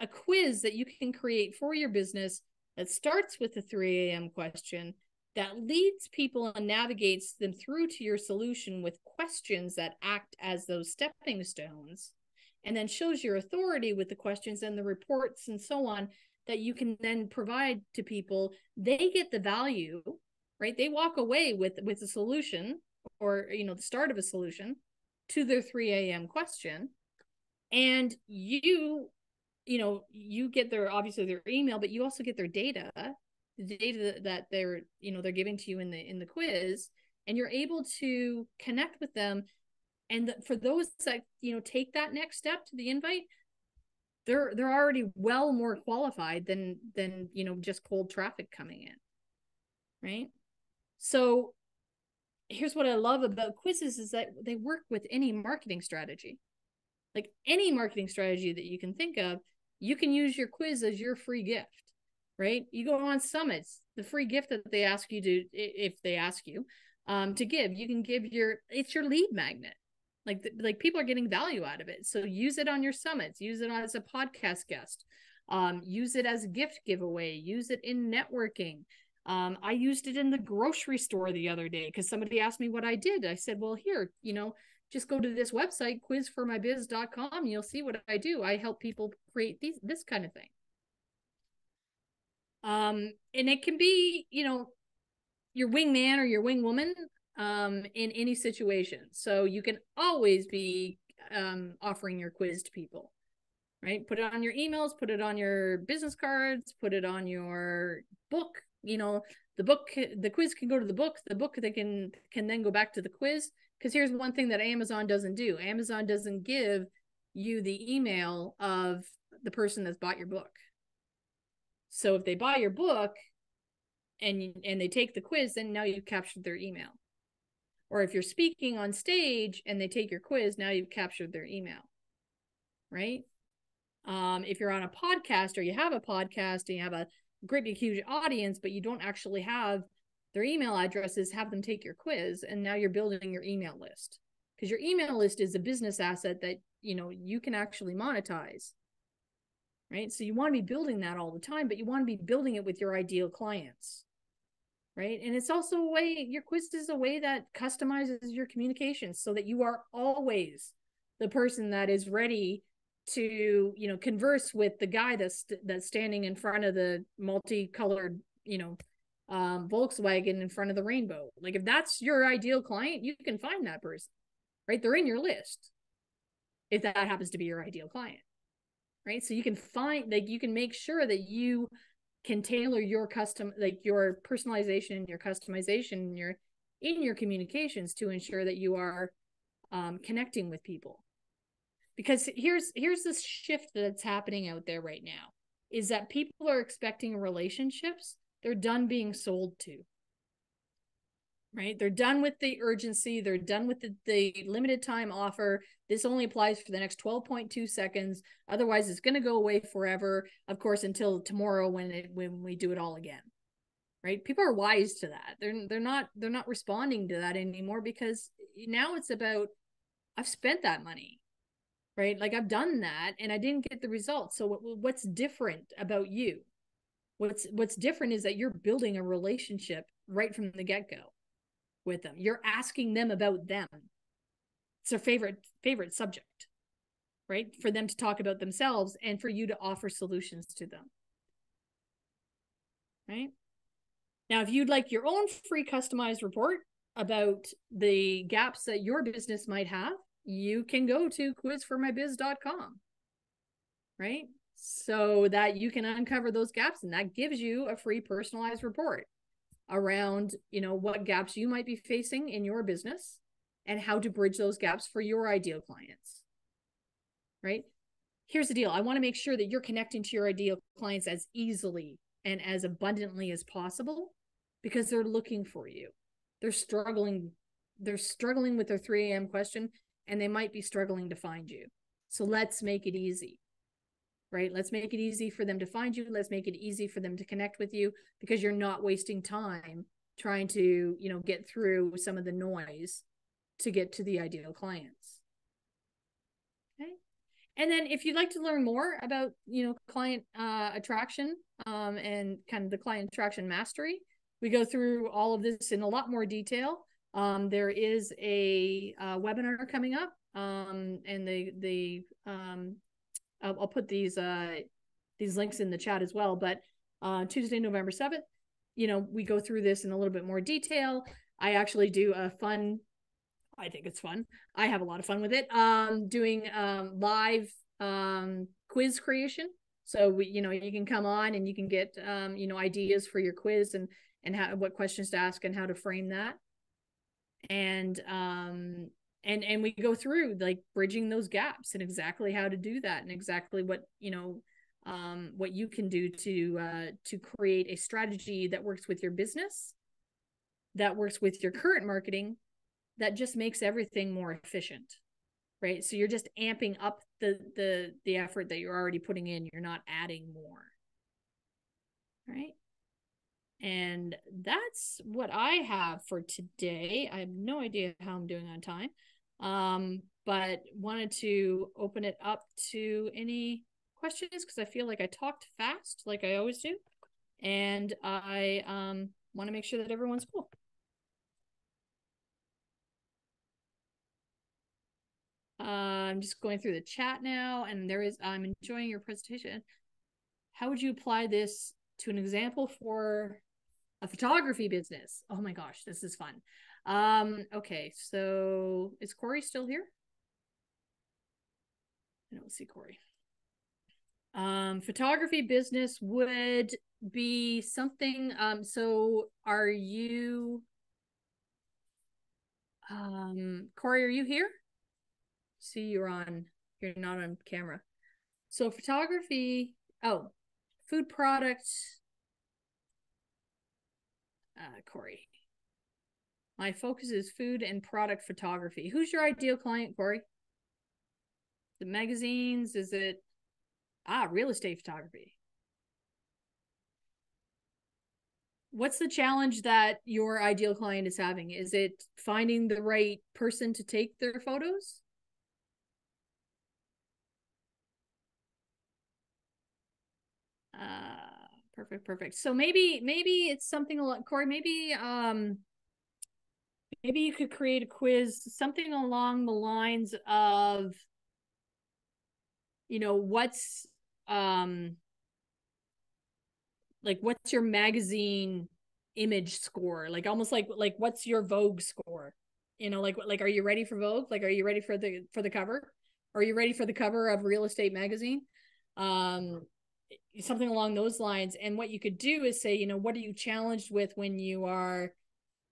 a quiz that you can create for your business that starts with the 3 a.m. question that leads people and navigates them through to your solution with questions that act as those stepping stones and then shows your authority with the questions and the reports and so on that you can then provide to people they get the value right they walk away with with a solution or you know the start of a solution to their 3 a.m question and you you know you get their obviously their email but you also get their data the data that they're you know they're giving to you in the in the quiz and you're able to connect with them and the, for those that you know take that next step to the invite they're they're already well more qualified than than you know just cold traffic coming in right so here's what I love about quizzes is that they work with any marketing strategy. Like any marketing strategy that you can think of, you can use your quiz as your free gift, right? You go on summits, the free gift that they ask you to, if they ask you um, to give, you can give your, it's your lead magnet. Like, like people are getting value out of it. So use it on your summits, use it as a podcast guest, um, use it as a gift giveaway, use it in networking. Um, I used it in the grocery store the other day because somebody asked me what I did. I said, well, here, you know, just go to this website, quizformybiz.com. You'll see what I do. I help people create these this kind of thing. Um, and it can be, you know, your wingman or your wingwoman um, in any situation. So you can always be um, offering your quiz to people, right? Put it on your emails, put it on your business cards, put it on your book. You know, the book, the quiz can go to the book. The book they can can then go back to the quiz. Because here's one thing that Amazon doesn't do: Amazon doesn't give you the email of the person that's bought your book. So if they buy your book and and they take the quiz, then now you've captured their email. Or if you're speaking on stage and they take your quiz, now you've captured their email. Right? Um, if you're on a podcast or you have a podcast and you have a great big huge audience, but you don't actually have their email addresses, have them take your quiz, and now you're building your email list. Because your email list is a business asset that you know you can actually monetize. Right. So you want to be building that all the time, but you want to be building it with your ideal clients. Right. And it's also a way your quiz is a way that customizes your communications so that you are always the person that is ready to you know converse with the guy that's that's standing in front of the multicolored you know um Volkswagen in front of the rainbow. Like if that's your ideal client you can find that person right? They're in your list if that happens to be your ideal client right? So you can find like you can make sure that you can tailor your custom like your personalization and your customization in your in your communications to ensure that you are um, connecting with people. Because here's here's this shift that's happening out there right now is that people are expecting relationships they're done being sold to right? They're done with the urgency. They're done with the, the limited time offer. This only applies for the next 12.2 seconds. Otherwise it's going to go away forever of course until tomorrow when it when we do it all again right? People are wise to that. They're they're not they're not responding to that anymore because now it's about i've spent that money right? Like i've done that and i didn't get the results. So what, what's different about you what's what's different is that you're building a relationship right from the get-go with them. You're asking them about them. It's their favorite favorite subject right? For them to talk about themselves and for you to offer solutions to them. Right? Now if you'd like your own free customized report about the gaps that your business might have you can go to quizformybiz.com right so that you can uncover those gaps and that gives you a free personalized report around you know what gaps you might be facing in your business and how to bridge those gaps for your ideal clients right? Here's the deal. I want to make sure that you're connecting to your ideal clients as easily and as abundantly as possible because they're looking for you. They're struggling they're struggling with their 3 a.m question and they might be struggling to find you. So let's make it easy, right? Let's make it easy for them to find you. Let's make it easy for them to connect with you because you're not wasting time trying to, you know, get through some of the noise to get to the ideal clients. Okay. And then if you'd like to learn more about, you know, client uh, attraction um, and kind of the client attraction mastery, we go through all of this in a lot more detail. Um, there is a, uh, webinar coming up, um, and the the I'll, I'll, put these uh, these links in the chat as well. But uh, Tuesday, November seventh, you know, we go through this in a little bit more detail. I actually do a fun. I think it's fun. I have a lot of fun with it. Um, doing um, live um, quiz creation. So we, you know, you can come on and you can get, um, you know, ideas for your quiz and and how what questions to ask and how to frame that and um and and we go through like bridging those gaps and exactly how to do that and exactly what you know um what you can do to uh to create a strategy that works with your business that works with your current marketing that just makes everything more efficient right? So you're just amping up the the the effort that you're already putting in. You're not adding more. Right? And that's what i have for today. I have no idea how i'm doing on time um but wanted to open it up to any questions because i feel like i talked fast like i always do and i um want to make sure that everyone's cool Uh, I'm just going through the chat now, and there is. I'm enjoying your presentation. How would you apply this to an example for a photography business? Oh my gosh, this is fun. Um, okay, so is Corey still here? I don't see Corey. Um, photography business would be something. Um, so are you? Um, Corey, are you here? see you're on you're not on camera so photography oh food products uh corey my focus is food and product photography who's your ideal client corey the magazines is it ah real estate photography what's the challenge that your ideal client is having is it finding the right person to take their photos Uh, perfect, perfect. So maybe maybe it's something like Corey. Maybe um, maybe you could create a quiz, something along the lines of, you know, what's um, like what's your magazine image score? Like almost like like what's your Vogue score? You know, like like are you ready for Vogue? Like are you ready for the for the cover? Are you ready for the cover of Real Estate magazine? Um, something along those lines and what you could do is say you know what are you challenged with when you are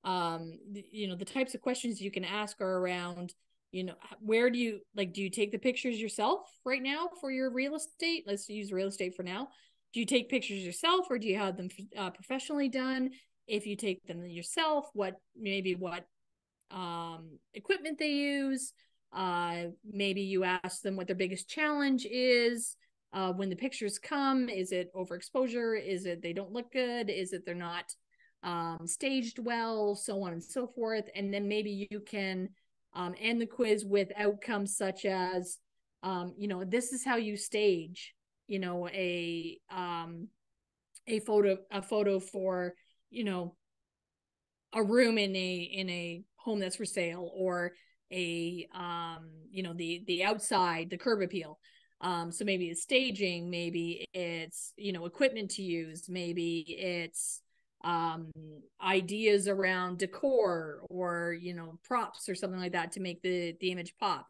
um you know the types of questions you can ask are around you know where do you like do you take the pictures yourself right now for your real estate? Let's use real estate for now. Do you take pictures yourself or do you have them uh, professionally done? If you take them yourself what maybe what um equipment they use uh maybe you ask them what their biggest challenge is uh, when the pictures come. Is it overexposure? Is it they don't look good? Is it they're not um, staged well so on and so forth. And then maybe you can um, end the quiz with outcomes such as um, you know this is how you stage you know a um, a photo a photo for you know a room in a in a home that's for sale or a um you know the the outside the curb appeal. Um, so maybe it's staging, maybe it's you know equipment to use, maybe it's um, ideas around decor or you know props or something like that to make the the image pop,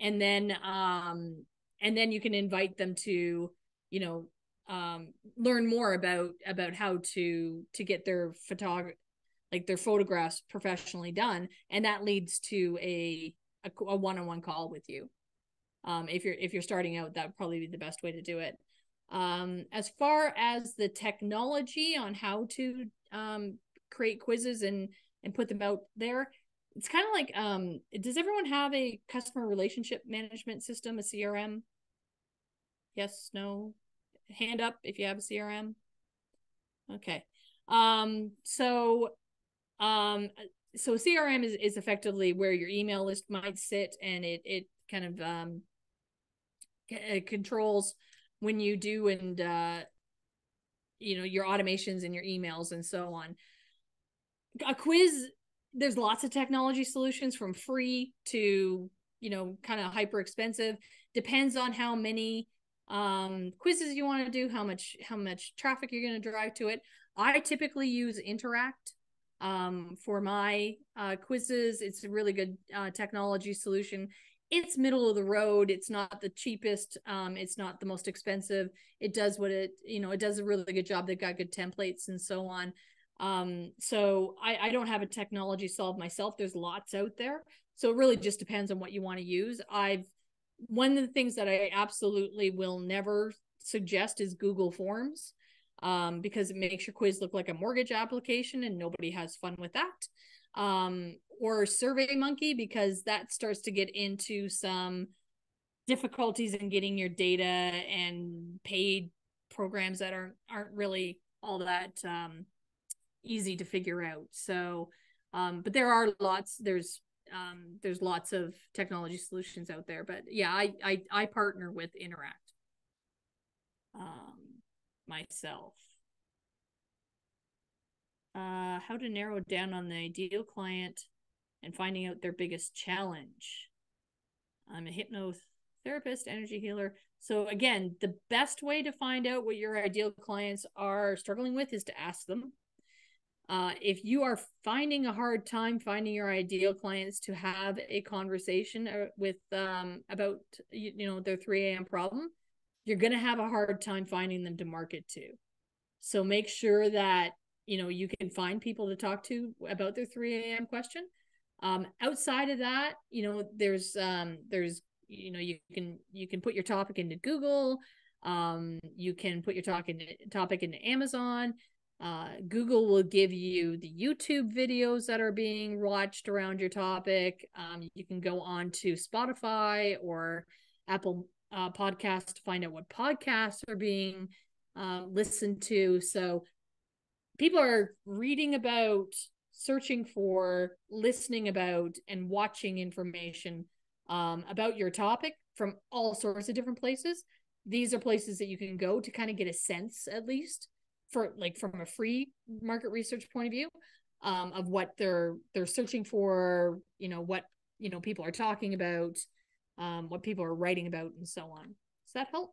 and then um, and then you can invite them to you know um, learn more about about how to to get their photog like their photographs professionally done, and that leads to a a, a one-on-one call with you. Um, if you're if you're starting out that would probably be the best way to do it um, as far as the technology on how to um, create quizzes and and put them out there it's kind of like um, does everyone have a customer relationship management system a crm yes no? Hand up if you have a crm okay. Um so um so crm is, is effectively where your email list might sit and it it kind of um uh, controls when you do and uh you know your automations and your emails and so on. A quiz there's lots of technology solutions from free to you know kind of hyper expensive. Depends on how many um quizzes you want to do how much how much traffic you're going to drive to it. I typically use interact um, for my uh, quizzes. It's a really good uh, technology solution it's middle of the road it's not the cheapest um it's not the most expensive. It does what it you know it does a really good job. They've got good templates and so on. Um so i i don't have a technology solve myself. There's lots out there. So it really just depends on what you want to use. I've one of the things that i absolutely will never suggest is google forms um because it makes your quiz look like a mortgage application and nobody has fun with that. Um or survey monkey because that starts to get into some difficulties in getting your data and paid programs that aren't aren't really all that um, easy to figure out. So um, but there are lots there's um, there's lots of technology solutions out there but yeah i i, I partner with interact um, myself. Uh, how to narrow down on the ideal client and finding out their biggest challenge. I'm a hypnotherapist, energy healer. So again, the best way to find out what your ideal clients are struggling with is to ask them. Uh, if you are finding a hard time finding your ideal clients to have a conversation uh, with um, about you, you know their 3 a.m. problem, you're going to have a hard time finding them to market to. So make sure that you know you can find people to talk to about their 3 a.m question um, outside of that you know there's um, there's you know you can you can put your topic into google. Um, you can put your talk into, topic into amazon. Uh, google will give you the youtube videos that are being watched around your topic. Um, you can go on to spotify or apple uh, podcast to find out what podcasts are being uh, listened to. So people are reading about searching for listening about and watching information um, about your topic from all sorts of different places these are places that you can go to kind of get a sense at least for like from a free market research point of view um, of what they're they're searching for you know what you know people are talking about um, what people are writing about and so on does that help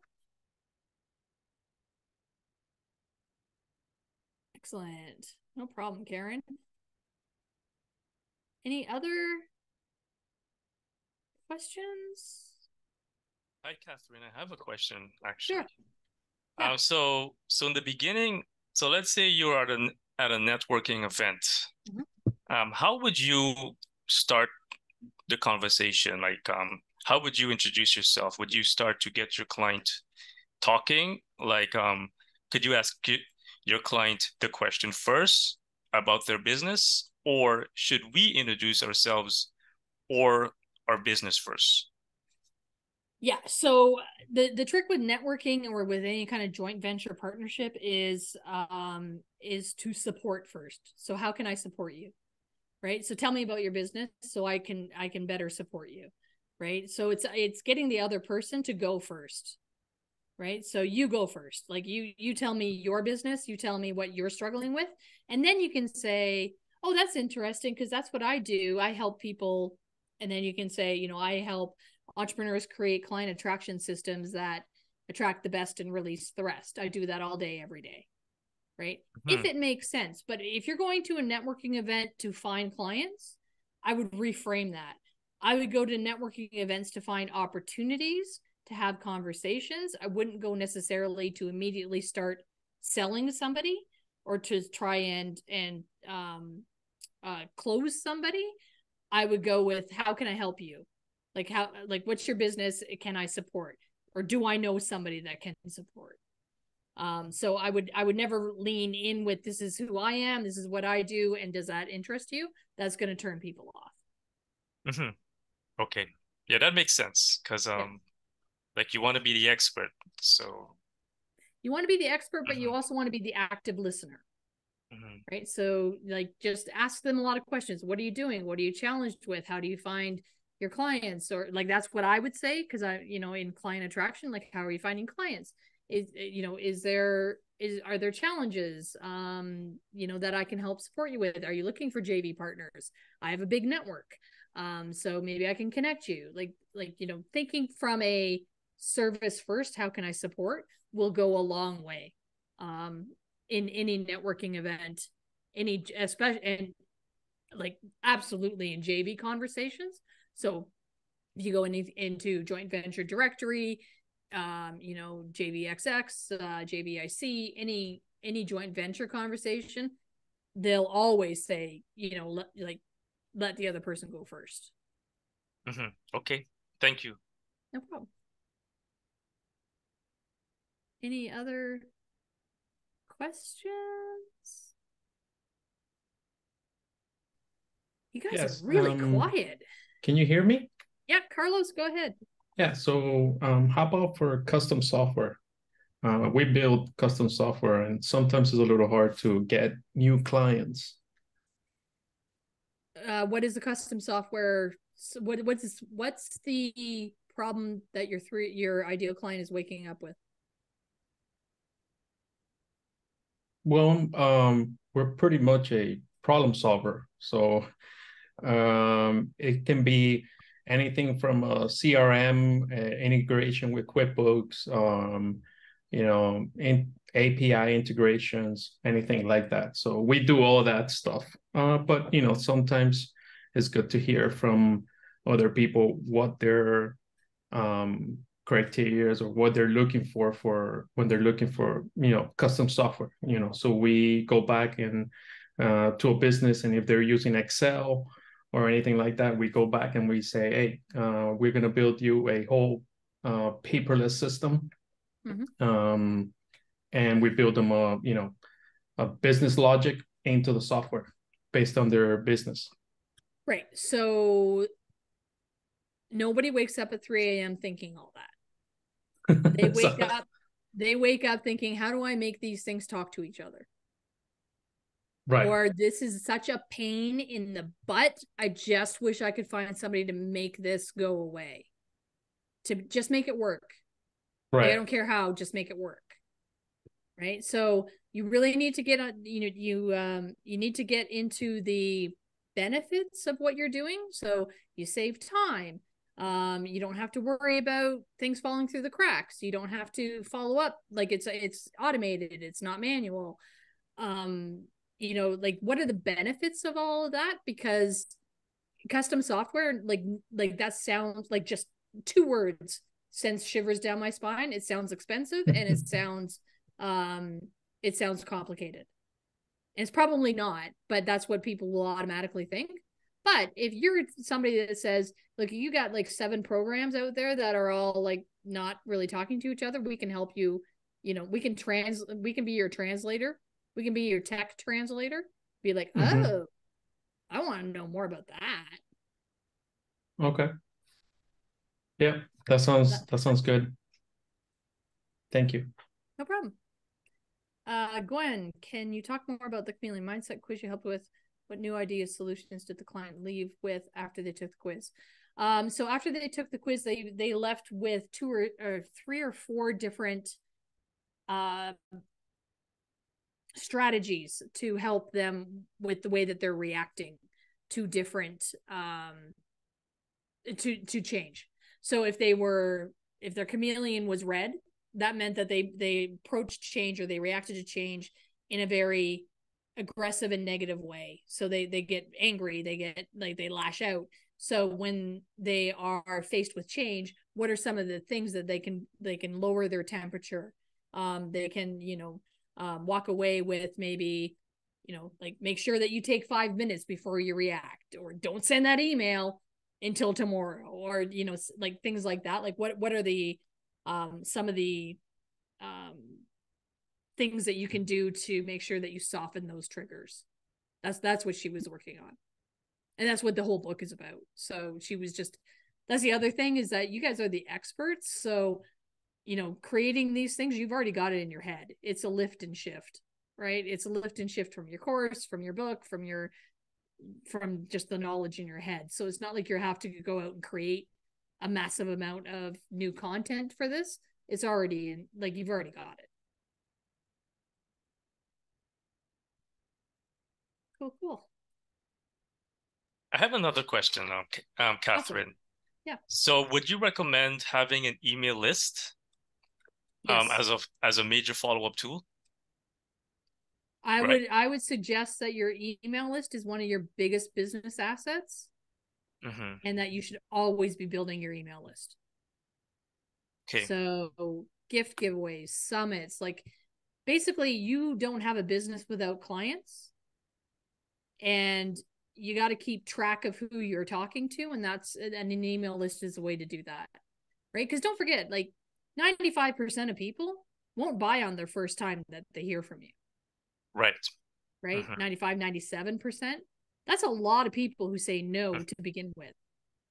Excellent. No problem, Karen. Any other questions? Hi, Catharine. I have a question actually. Sure. Yeah. Uh, so, so in the beginning, so let's say you're at a at a networking event. Mm-hmm. Um, how would you start the conversation? Like, um, how would you introduce yourself? Would you start to get your client talking? Like, um, could you ask your client the question first about their business, or should we introduce ourselves or our business first? Yeah. So the the trick with networking or with any kind of joint venture partnership is um is to support first. So how can I support you? Right? So tell me about your business so I can I can better support you. Right? So it's it's getting the other person to go first right so you go first like you you tell me your business you tell me what you're struggling with and then you can say oh that's interesting because that's what i do. I help people and then you can say you know i help entrepreneurs create client attraction systems that attract the best and release the rest. I do that all day every day right? Mm-hmm. if it makes sense but if you're going to a networking event to find clients i would reframe that. I would go to networking events to find opportunities to have conversations. I wouldn't go necessarily to immediately start selling to somebody or to try and and um, uh, close somebody. I would go with how can I help you? Like how like what's your business? Can I support? Or do I know somebody that can support? Um, so I would I would never lean in with this is who I am, this is what I do, and does that interest you? That's going to turn people off. Mm-hmm. Okay, yeah, that makes sense because um, like you want to be the expert so you want to be the expert but you also want to be the active listener. Mm-hmm. right? So like just ask them a lot of questions. What are you doing? What are you challenged with? How do you find your clients? Or like that's what i would say because i you know in client attraction like how are you finding clients? Is you know is there is are there challenges um you know that i can help support you with? Are you looking for jv partners? I have a big network um so maybe i can connect you. Like like you know thinking from a service first how can i support will go a long way um in any networking event any especially and like absolutely in jv conversations. So if you go in, into joint venture directory um you know jvxx uh, jvic any any joint venture conversation they'll always say you know let, like let the other person go 1st mm-hmm. okay. Thank you. No problem any other questions? You guys Yes, are really um, quiet. Can you hear me? Yeah, Carlos, go ahead. Yeah, so um, how about for custom software? Uh, we build custom software, and sometimes it's a little hard to get new clients. Uh, what is the custom software? so What what's this, what's the problem that your three your ideal client is waking up with? Well, um, we're pretty much a problem solver. So um, it can be anything from a CRM uh, integration with QuickBooks, um, you know, in API integrations, anything like that. So we do all that stuff. Uh, but you know, sometimes it's good to hear from other people what their um, criteria or what they're looking for for when they're looking for you know custom software. You know, so we go back and uh, to a business, and if they're using Excel or anything like that, we go back and we say, hey, uh, we're going to build you a whole uh, paperless system. Mhm. Um, and we build them a, you know, a business logic into the software based on their business. Right. So nobody wakes up at 3 a.m. thinking all that. [LAUGHS] They wake So- up, they wake up thinking, how do I make these things talk to each other? Right. Or this is such a pain in the butt. I just wish I could find somebody to make this go away. To just make it work. Like, I don't care how, just make it work. Right. So you really need to get on, you know, you um you need to get into the benefits of what you're doing. So you save time. Um, you don't have to worry about things falling through the cracks. You don't have to follow up like it's it's automated, it's not manual. Um, you know, like what are the benefits of all of that? Because custom software, like like that sounds like just two words sends shivers down my spine. It sounds expensive and it [LAUGHS] sounds um it sounds complicated. And it's probably not, but that's what people will automatically think. But if you're somebody that says, look, you got like seven programs out there that are all like not really talking to each other, we can help you, you know, we can trans we can be your translator. We can be your tech translator. Be like, Mhm. oh, I want to know more about that. Okay. Yeah, that sounds that sounds good. Thank you. No problem. Uh, Gwen, can you talk more about the chameleon mindset quiz you helped with? What new ideas, solutions did the client leave with after they took the quiz? Um, so after they took the quiz, they they left with two or, or three or four different uh, strategies to help them with the way that they're reacting to different um, to to change. So if they were if their chameleon was red, that meant that they they approached change or they reacted to change in a very aggressive and negative way. So they they get angry they get like they lash out. So when they are faced with change what are some of the things that they can they can lower their temperature? Um they can you know um, walk away with maybe you know like make sure that you take five minutes before you react or don't send that email until tomorrow or you know like things like that. Like what what are the um some of the um things that you can do to make sure that you soften those triggers. That's that's what she was working on. And that's what the whole book is about. So she was just that's the other thing is that you guys are the experts. So you know creating these things you've already got it in your head. It's a lift and shift right? It's a lift and shift from your course from your book from your from just the knowledge in your head. So it's not like you have to go out and create a massive amount of new content for this. It's already in like you've already got it cool cool I have another question, um, um, Catharine. Yeah. So, would you recommend having an email list um, Yes. as a as a major follow up tool? I right? would I would suggest that your email list is one of your biggest business assets hmm and that you should always be building your email list. Okay. So gift giveaways, summits, like basically you don't have a business without clients. And you got to keep track of who you're talking to and that's and an email list is a way to do that. Right? Cuz don't forget like 95% of people won't buy on their first time that they hear from you Right. right? Mhm. 95, 97%. That's a lot of people who say no to begin with.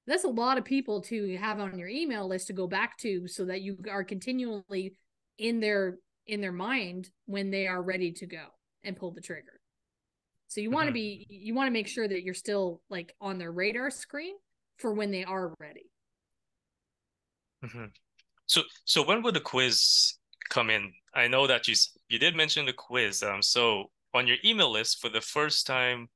That's a lot of people to have on your email list to go back to so that you are continually in their in their mind when they are ready to go and pull the trigger. So you want to Mhm. be you want to make sure that you're still like on their radar screen for when they are ready. Mhm. So so when would the quiz come in? I know that you you did mention the quiz. Um, so on your email list for the first time,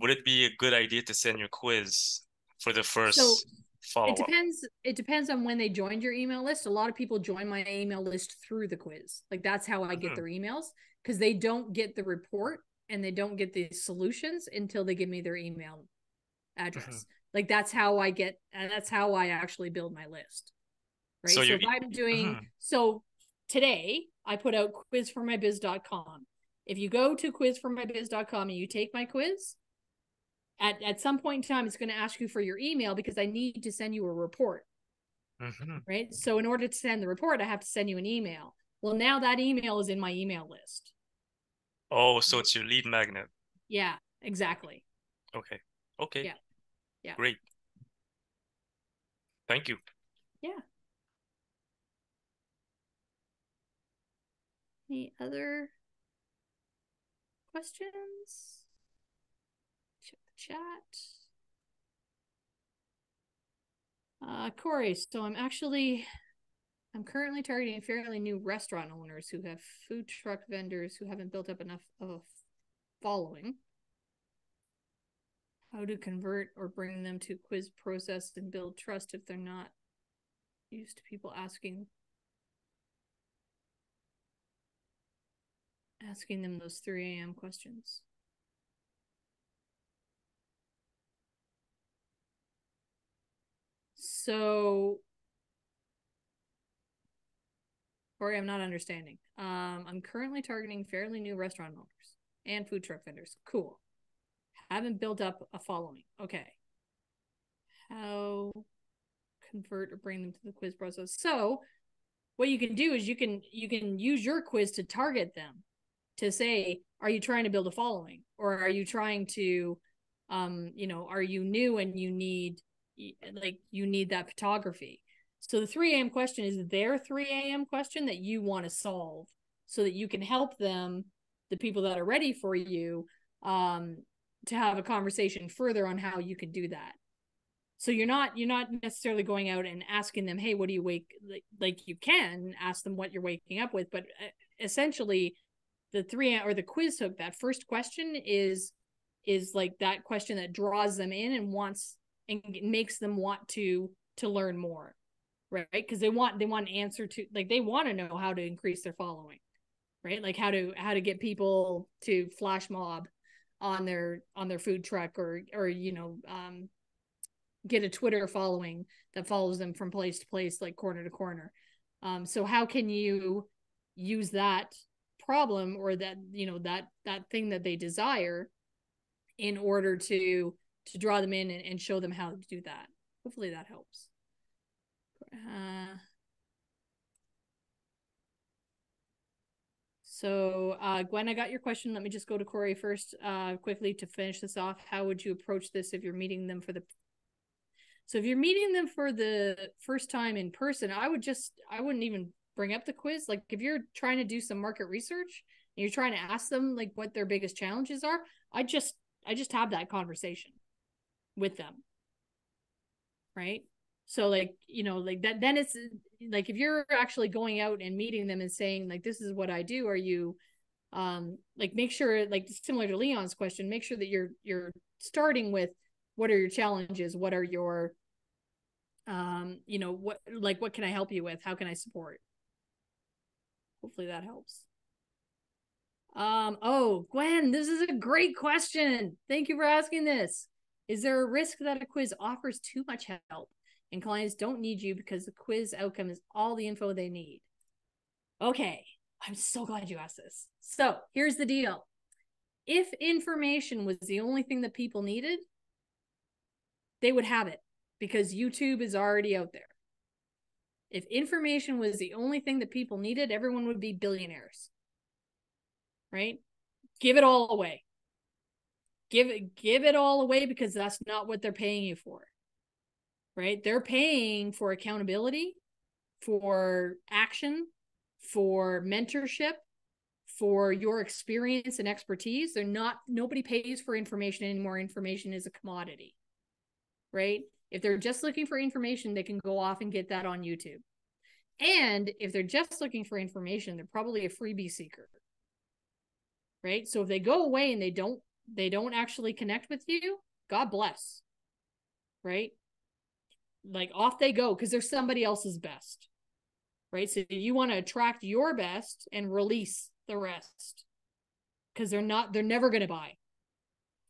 would it be a good idea to send your quiz for the first So follow it up? depends it depends on when they joined your email list. A lot of people join my email list through the quiz. Like that's how I get Mhm. their emails because they don't get the report and they don't get the solutions until they give me their email address. Like that's how I get and that's how I actually build my list. Right? So So, if I'm doing Mhm. so today I put out quizformybiz.com. If you go to quizformybiz.com and you take my quiz, at, at some point in time it's going to ask you for your email because I need to send you a report Mhm. right? So in order to send the report, I have to send you an email. Well, now that email is in my email list. Oh, so it's your lead magnet. Yeah, exactly. Okay. Okay. Yeah. Yeah. Great. Thank you. Yeah. Any other questions? Check the chat. Uh, Corey, so I'm actually, I'm currently targeting fairly new restaurant owners who have food truck vendors who haven't built up enough of a following. How to convert or bring them to quiz process and build trust if they're not used to people asking asking them those 3 a.m. questions. So, Corey, I'm not understanding. Um, I'm currently targeting fairly new restaurant owners and food truck vendors. Cool. Haven't built up a following. Okay. How convert or bring them to the quiz process? So, what you can do is you can you can use your quiz to target them to say are you trying to build a following or are you trying to um you know are you new and you need like you need that photography so the 3 a.m question is their 3 a.m question that you want to solve so that you can help them the people that are ready for you um to have a conversation further on how you can do that? So you're not you're not necessarily going out and asking them hey what do you wake like, like you can ask them what you're waking up with but uh, essentially the three or the quiz hook that first question is is like that question that draws them in and wants and makes them want to to learn more right? Because they want they want an answer to like they want to know how to increase their following right? Like how to how to get people to flash mob on their on their food truck or or you know um get a twitter following that follows them from place to place like corner to corner. Um so how can you use that problem or that you know that that thing that they desire in order to to draw them in and, and show them how to do that? Hopefully that helps uh, so uh gwen i got your question. Let me just go to corey first uh quickly to finish this off. How would you approach this if you're meeting them for the so if you're meeting them for the first time in person i would just i wouldn't even bring up the quiz. Like if you're trying to do some market research and you're trying to ask them like what their biggest challenges are i just i just have that conversation with them. Right so like you know like that then it's like if you're actually going out and meeting them and saying like this is what i do are you um like make sure like similar to leon's question make sure that you're you're starting with what are your challenges? What are your um you know what like what can i help you with? How can i support? Hopefully that helps. Um oh gwen this is a great question. Thank you for asking this. Is there a risk that a quiz offers too much help and clients don't need you because the quiz outcome is all the info they need okay i'm so glad you asked this so here's the deal if information was the only thing that people needed they would have it because YouTube is already out there. If information was the only thing that people needed, everyone would be billionaires. Right? Give it all away. give it give it all away because that's not what they're paying you for right? They're paying for accountability for action for mentorship for your experience and expertise. They're not nobody pays for information anymore. Information is a commodity right? If they're just looking for information they can go off and get that on youtube. And if they're just looking for information they're probably a freebie seeker right? So if they go away and they don't they don't actually connect with you god bless right like off they go because they're somebody else's best right so you want to attract your best and release the rest because they're not they're never going to buy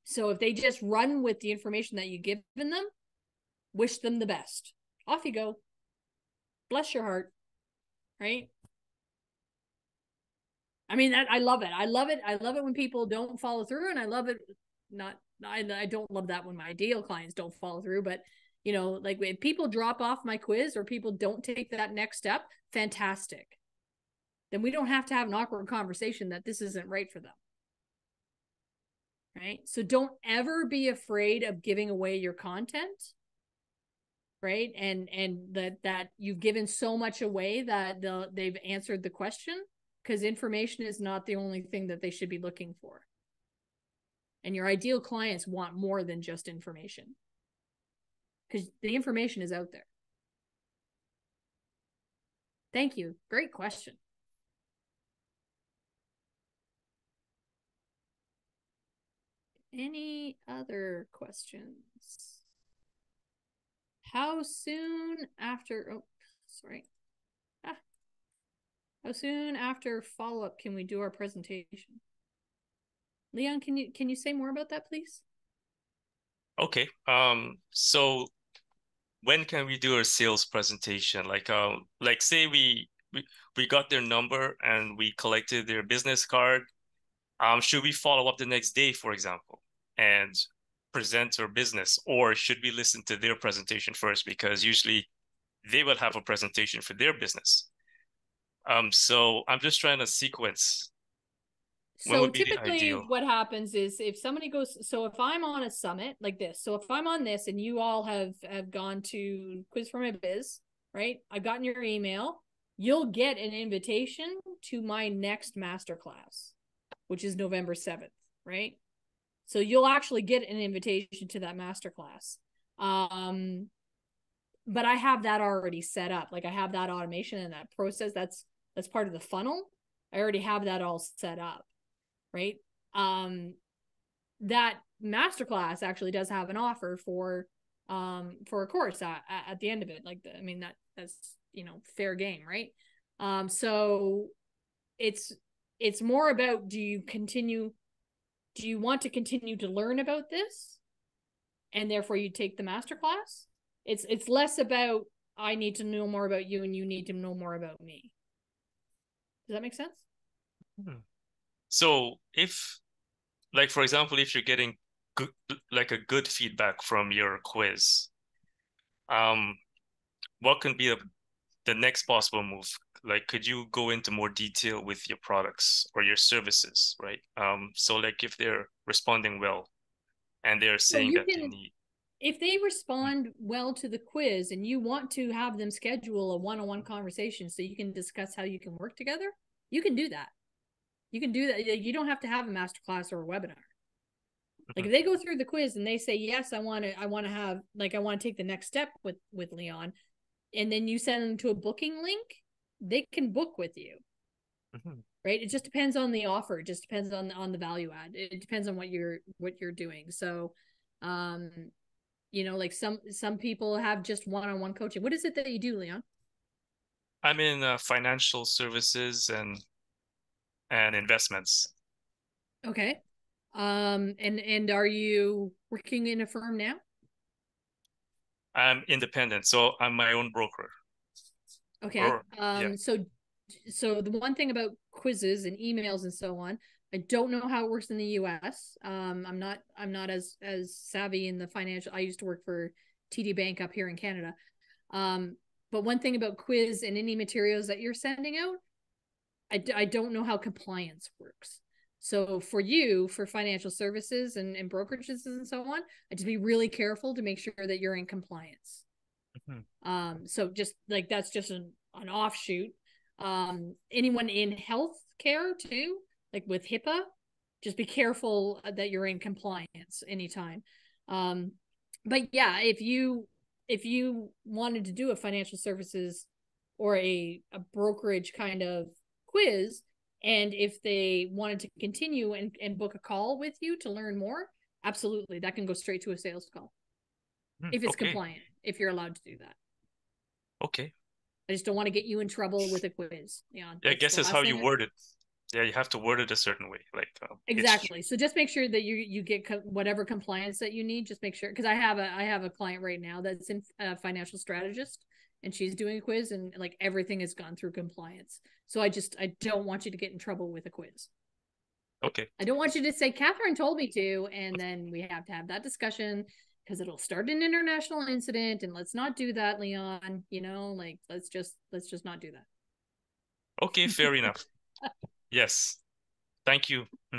so if they just run with the information that you've given them wish them the best off you go bless your heart right I mean, that I love it. I love it. I love it when people don't follow through, and I love it. Not, I, I don't love that when my ideal clients don't follow through, but you know, like if people drop off my quiz or people don't take that next step, fantastic. Then we don't have to have an awkward conversation that this isn't right for them. Right. So don't ever be afraid of giving away your content. Right. And and that that you've given so much away that the they've answered the question because information is not the only thing that they should be looking for. And your ideal clients want more than just information because the information is out there. Thank you. Great question. Any other questions? How soon after? Oh, sorry. Ah. How soon after follow up can we do our presentation? Leon, can you can you say more about that, please? Okay. Um. So, when can we do our sales presentation? Like, um, like say we we, we got their number and we collected their business card. Um, should we follow up the next day, for example, and present our business, or should we listen to their presentation first? Because usually, they will have a presentation for their business. Um, so I'm just trying to sequence. So typically what happens is if somebody goes so if I'm on a summit like this, so if I'm on this and you all have have gone to quiz for my biz, right? I've gotten your email, you'll get an invitation to my next masterclass, which is November 7th, right? So you'll actually get an invitation to that masterclass. Um but I have that already set up. Like I have that automation and that process. That's that's part of the funnel. I already have that all set up, right? Um, that masterclass actually does have an offer for um for a course at, at the end of it. Like the, I mean that that's you know fair game, right? Um, so it's it's more about do you continue do you want to continue to learn about this and therefore you take the masterclass it's it's less about i need to know more about you and you need to know more about me does that make sense? Hmm. So if, like, for example, if you're getting good, like a good feedback from your quiz, um, what can be a, the next possible move? Like, could you go into more detail with your products or your services, right? Um, so like if they're responding well, and they're saying well, that can, they need if they respond well to the quiz and you want to have them schedule a one-on-one conversation so you can discuss how you can work together you can do that you can do that. You don't have to have a master class or a webinar. Like if they go through the quiz and they say yes i want to i want to have like i want to take the next step with with leon. And then you send them to a booking link they can book with you. Mm-hmm. right? It just depends on the offer. It just depends on on the value add. It depends on what you're what you're doing. So um you know like some some people have just one-on-one coaching. What is it that you do leon? I'm in uh, financial services and and investments okay um and and are you working in a firm now i'm independent so i'm my own broker okay or, um yeah. so so the one thing about quizzes and emails and so on I don't know how it works in the US. Um, I'm not I'm not as as savvy in the financial. I used to work for TD Bank up here in Canada. Um, but one thing about quiz and any materials that you're sending out, I, I don't know how compliance works. So for you, for financial services and, and brokerages and so on, I just be really careful to make sure that you're in compliance. Mm-hmm. Um, so just like that's just an, an offshoot. Um, anyone in health care too, like with HIPAA, just be careful that you're in compliance anytime. Um, but yeah, if you if you wanted to do a financial services or a, a brokerage kind of quiz, and if they wanted to continue and, and book a call with you to learn more, absolutely, that can go straight to a sales call. Mm, if it's okay. compliant, if you're allowed to do that. Okay. I just don't want to get you in trouble with a quiz. Yeah, I guess that's how you word it. Yeah, you have to word it a certain way, like uh, exactly. So just make sure that you you get co- whatever compliance that you need. Just make sure because I have a I have a client right now that's in a financial strategist, and she's doing a quiz and like everything has gone through compliance. So I just I don't want you to get in trouble with a quiz. Okay. I don't want you to say Catharine told me to, and then we have to have that discussion because it'll start an international incident, and let's not do that, Leon. You know, like let's just let's just not do that. Okay, fair enough. [LAUGHS] Yes. Thank you. Hmm.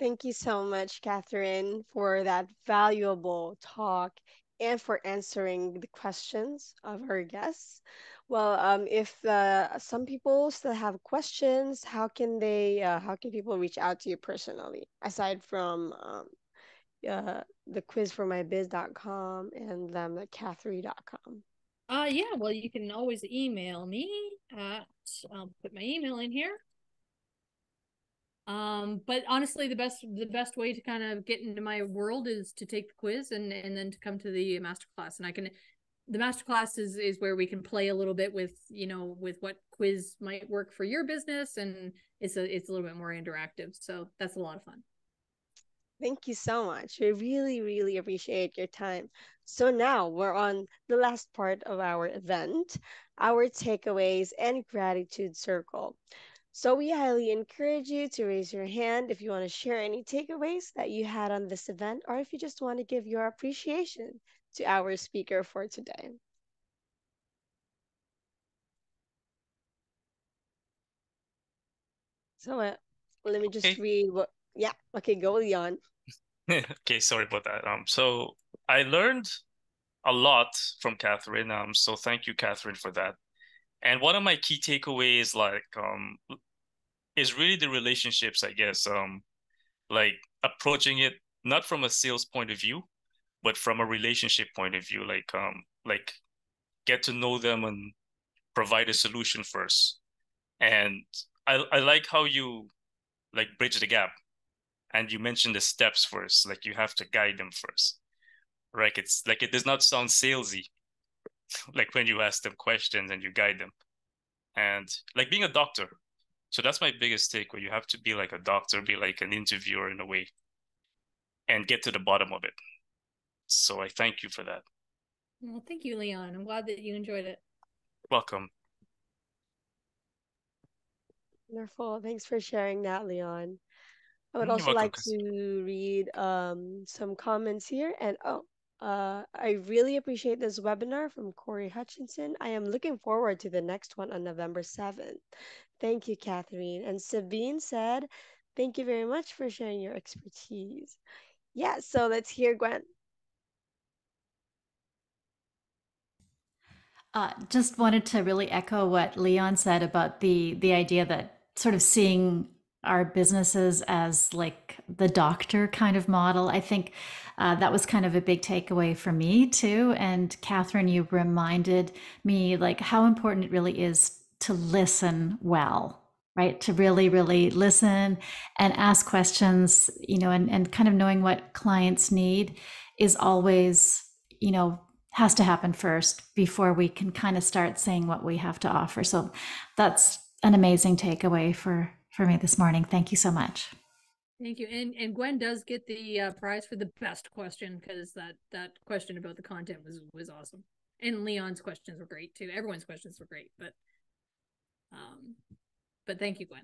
Thank you so much, Catharine, for that valuable talk and for answering the questions of our guests. Well, um, if uh, some people still have questions, how can they? Uh, how can people reach out to you personally aside from um, uh, the quiz for mybiz.com and them at catherine.com? Uh, yeah. Well, you can always email me at. I'll put my email in here. Um, but honestly, the best the best way to kind of get into my world is to take the quiz and and then to come to the master class And I can, the master class is is where we can play a little bit with you know with what quiz might work for your business, and it's a it's a little bit more interactive. So that's a lot of fun. Thank you so much. We really, really appreciate your time. So now we're on the last part of our event, our takeaways and gratitude circle. So we highly encourage you to raise your hand if you want to share any takeaways that you had on this event, or if you just want to give your appreciation to our speaker for today. So uh, let me just okay. read what, yeah, okay, go Leon. [LAUGHS] okay, sorry about that. Um, so I learned a lot from Catharine. Um, so thank you, Catharine, for that. And one of my key takeaways, like, um, is really the relationships, I guess. Um, like approaching it not from a sales point of view, but from a relationship point of view. Like, um, like get to know them and provide a solution first. And I I like how you like bridge the gap, and you mentioned the steps first. Like you have to guide them first, right? It's like it does not sound salesy, [LAUGHS] like when you ask them questions and you guide them. And like being a doctor. So that's my biggest take where you have to be like a doctor be like an interviewer in a way and get to the bottom of it. So i thank you for that. Well thank you leon. I'm glad that you enjoyed it. Welcome. Wonderful. Thanks for sharing that leon. I would You're also welcome, like to read um, some comments here and oh uh, I really appreciate this webinar from Corey Hutchinson. I am looking forward to the next one on November 7th. Thank you, Catharine. And Sabine said, Thank you very much for sharing your expertise. Yeah, so let's hear Gwen. Uh, just wanted to really echo what Leon said about the the idea that sort of seeing our businesses as like the doctor kind of model. I think uh, that was kind of a big takeaway for me too. And Catharine, you reminded me like how important it really is to listen well, right? To really, really listen and ask questions, you know, and, and kind of knowing what clients need is always, you know, has to happen first before we can kind of start saying what we have to offer. So that's an amazing takeaway for for me this morning. Thank you so much. Thank you. And and Gwen does get the uh, prize for the best question because that that question about the content was was awesome. And Leon's questions were great too. Everyone's questions were great, but um but thank you, Gwen.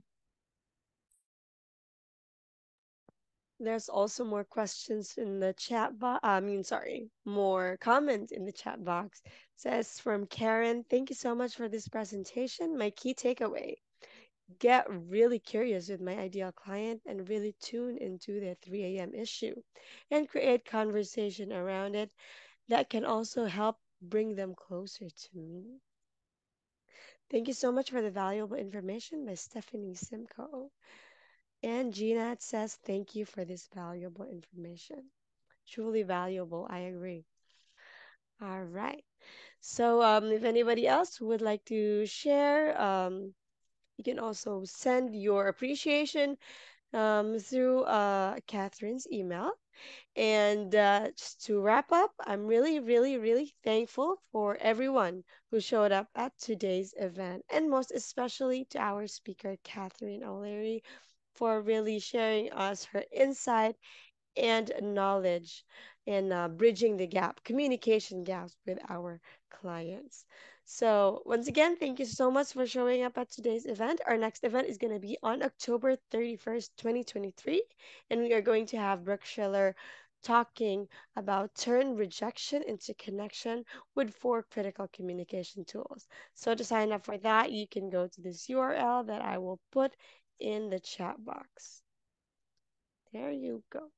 There's also more questions in the chat box. I mean, sorry, more comments in the chat box. It says from Karen, thank you so much for this presentation. My key takeaway get really curious with my ideal client and really tune into their 3 a.m. issue and create conversation around it that can also help bring them closer to me. Thank you so much for the valuable information by Stephanie Simcoe. And Gina says, Thank you for this valuable information. Truly valuable, I agree. All right. So, um, if anybody else would like to share, um, you can also send your appreciation um, through uh, Catharine's email. And uh, just to wrap up, I'm really, really, really thankful for everyone who showed up at today's event, and most especially to our speaker, Catharine O'Leary, for really sharing us her insight and knowledge in uh, bridging the gap, communication gaps with our clients. So, once again, thank you so much for showing up at today's event. Our next event is going to be on October 31st, 2023, and we are going to have Brooke Schiller talking about turn rejection into connection with four critical communication tools. So, to sign up for that, you can go to this URL that I will put in the chat box. There you go.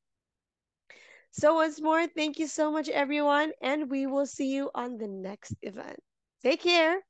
So, once more, thank you so much, everyone, and we will see you on the next event. Take care.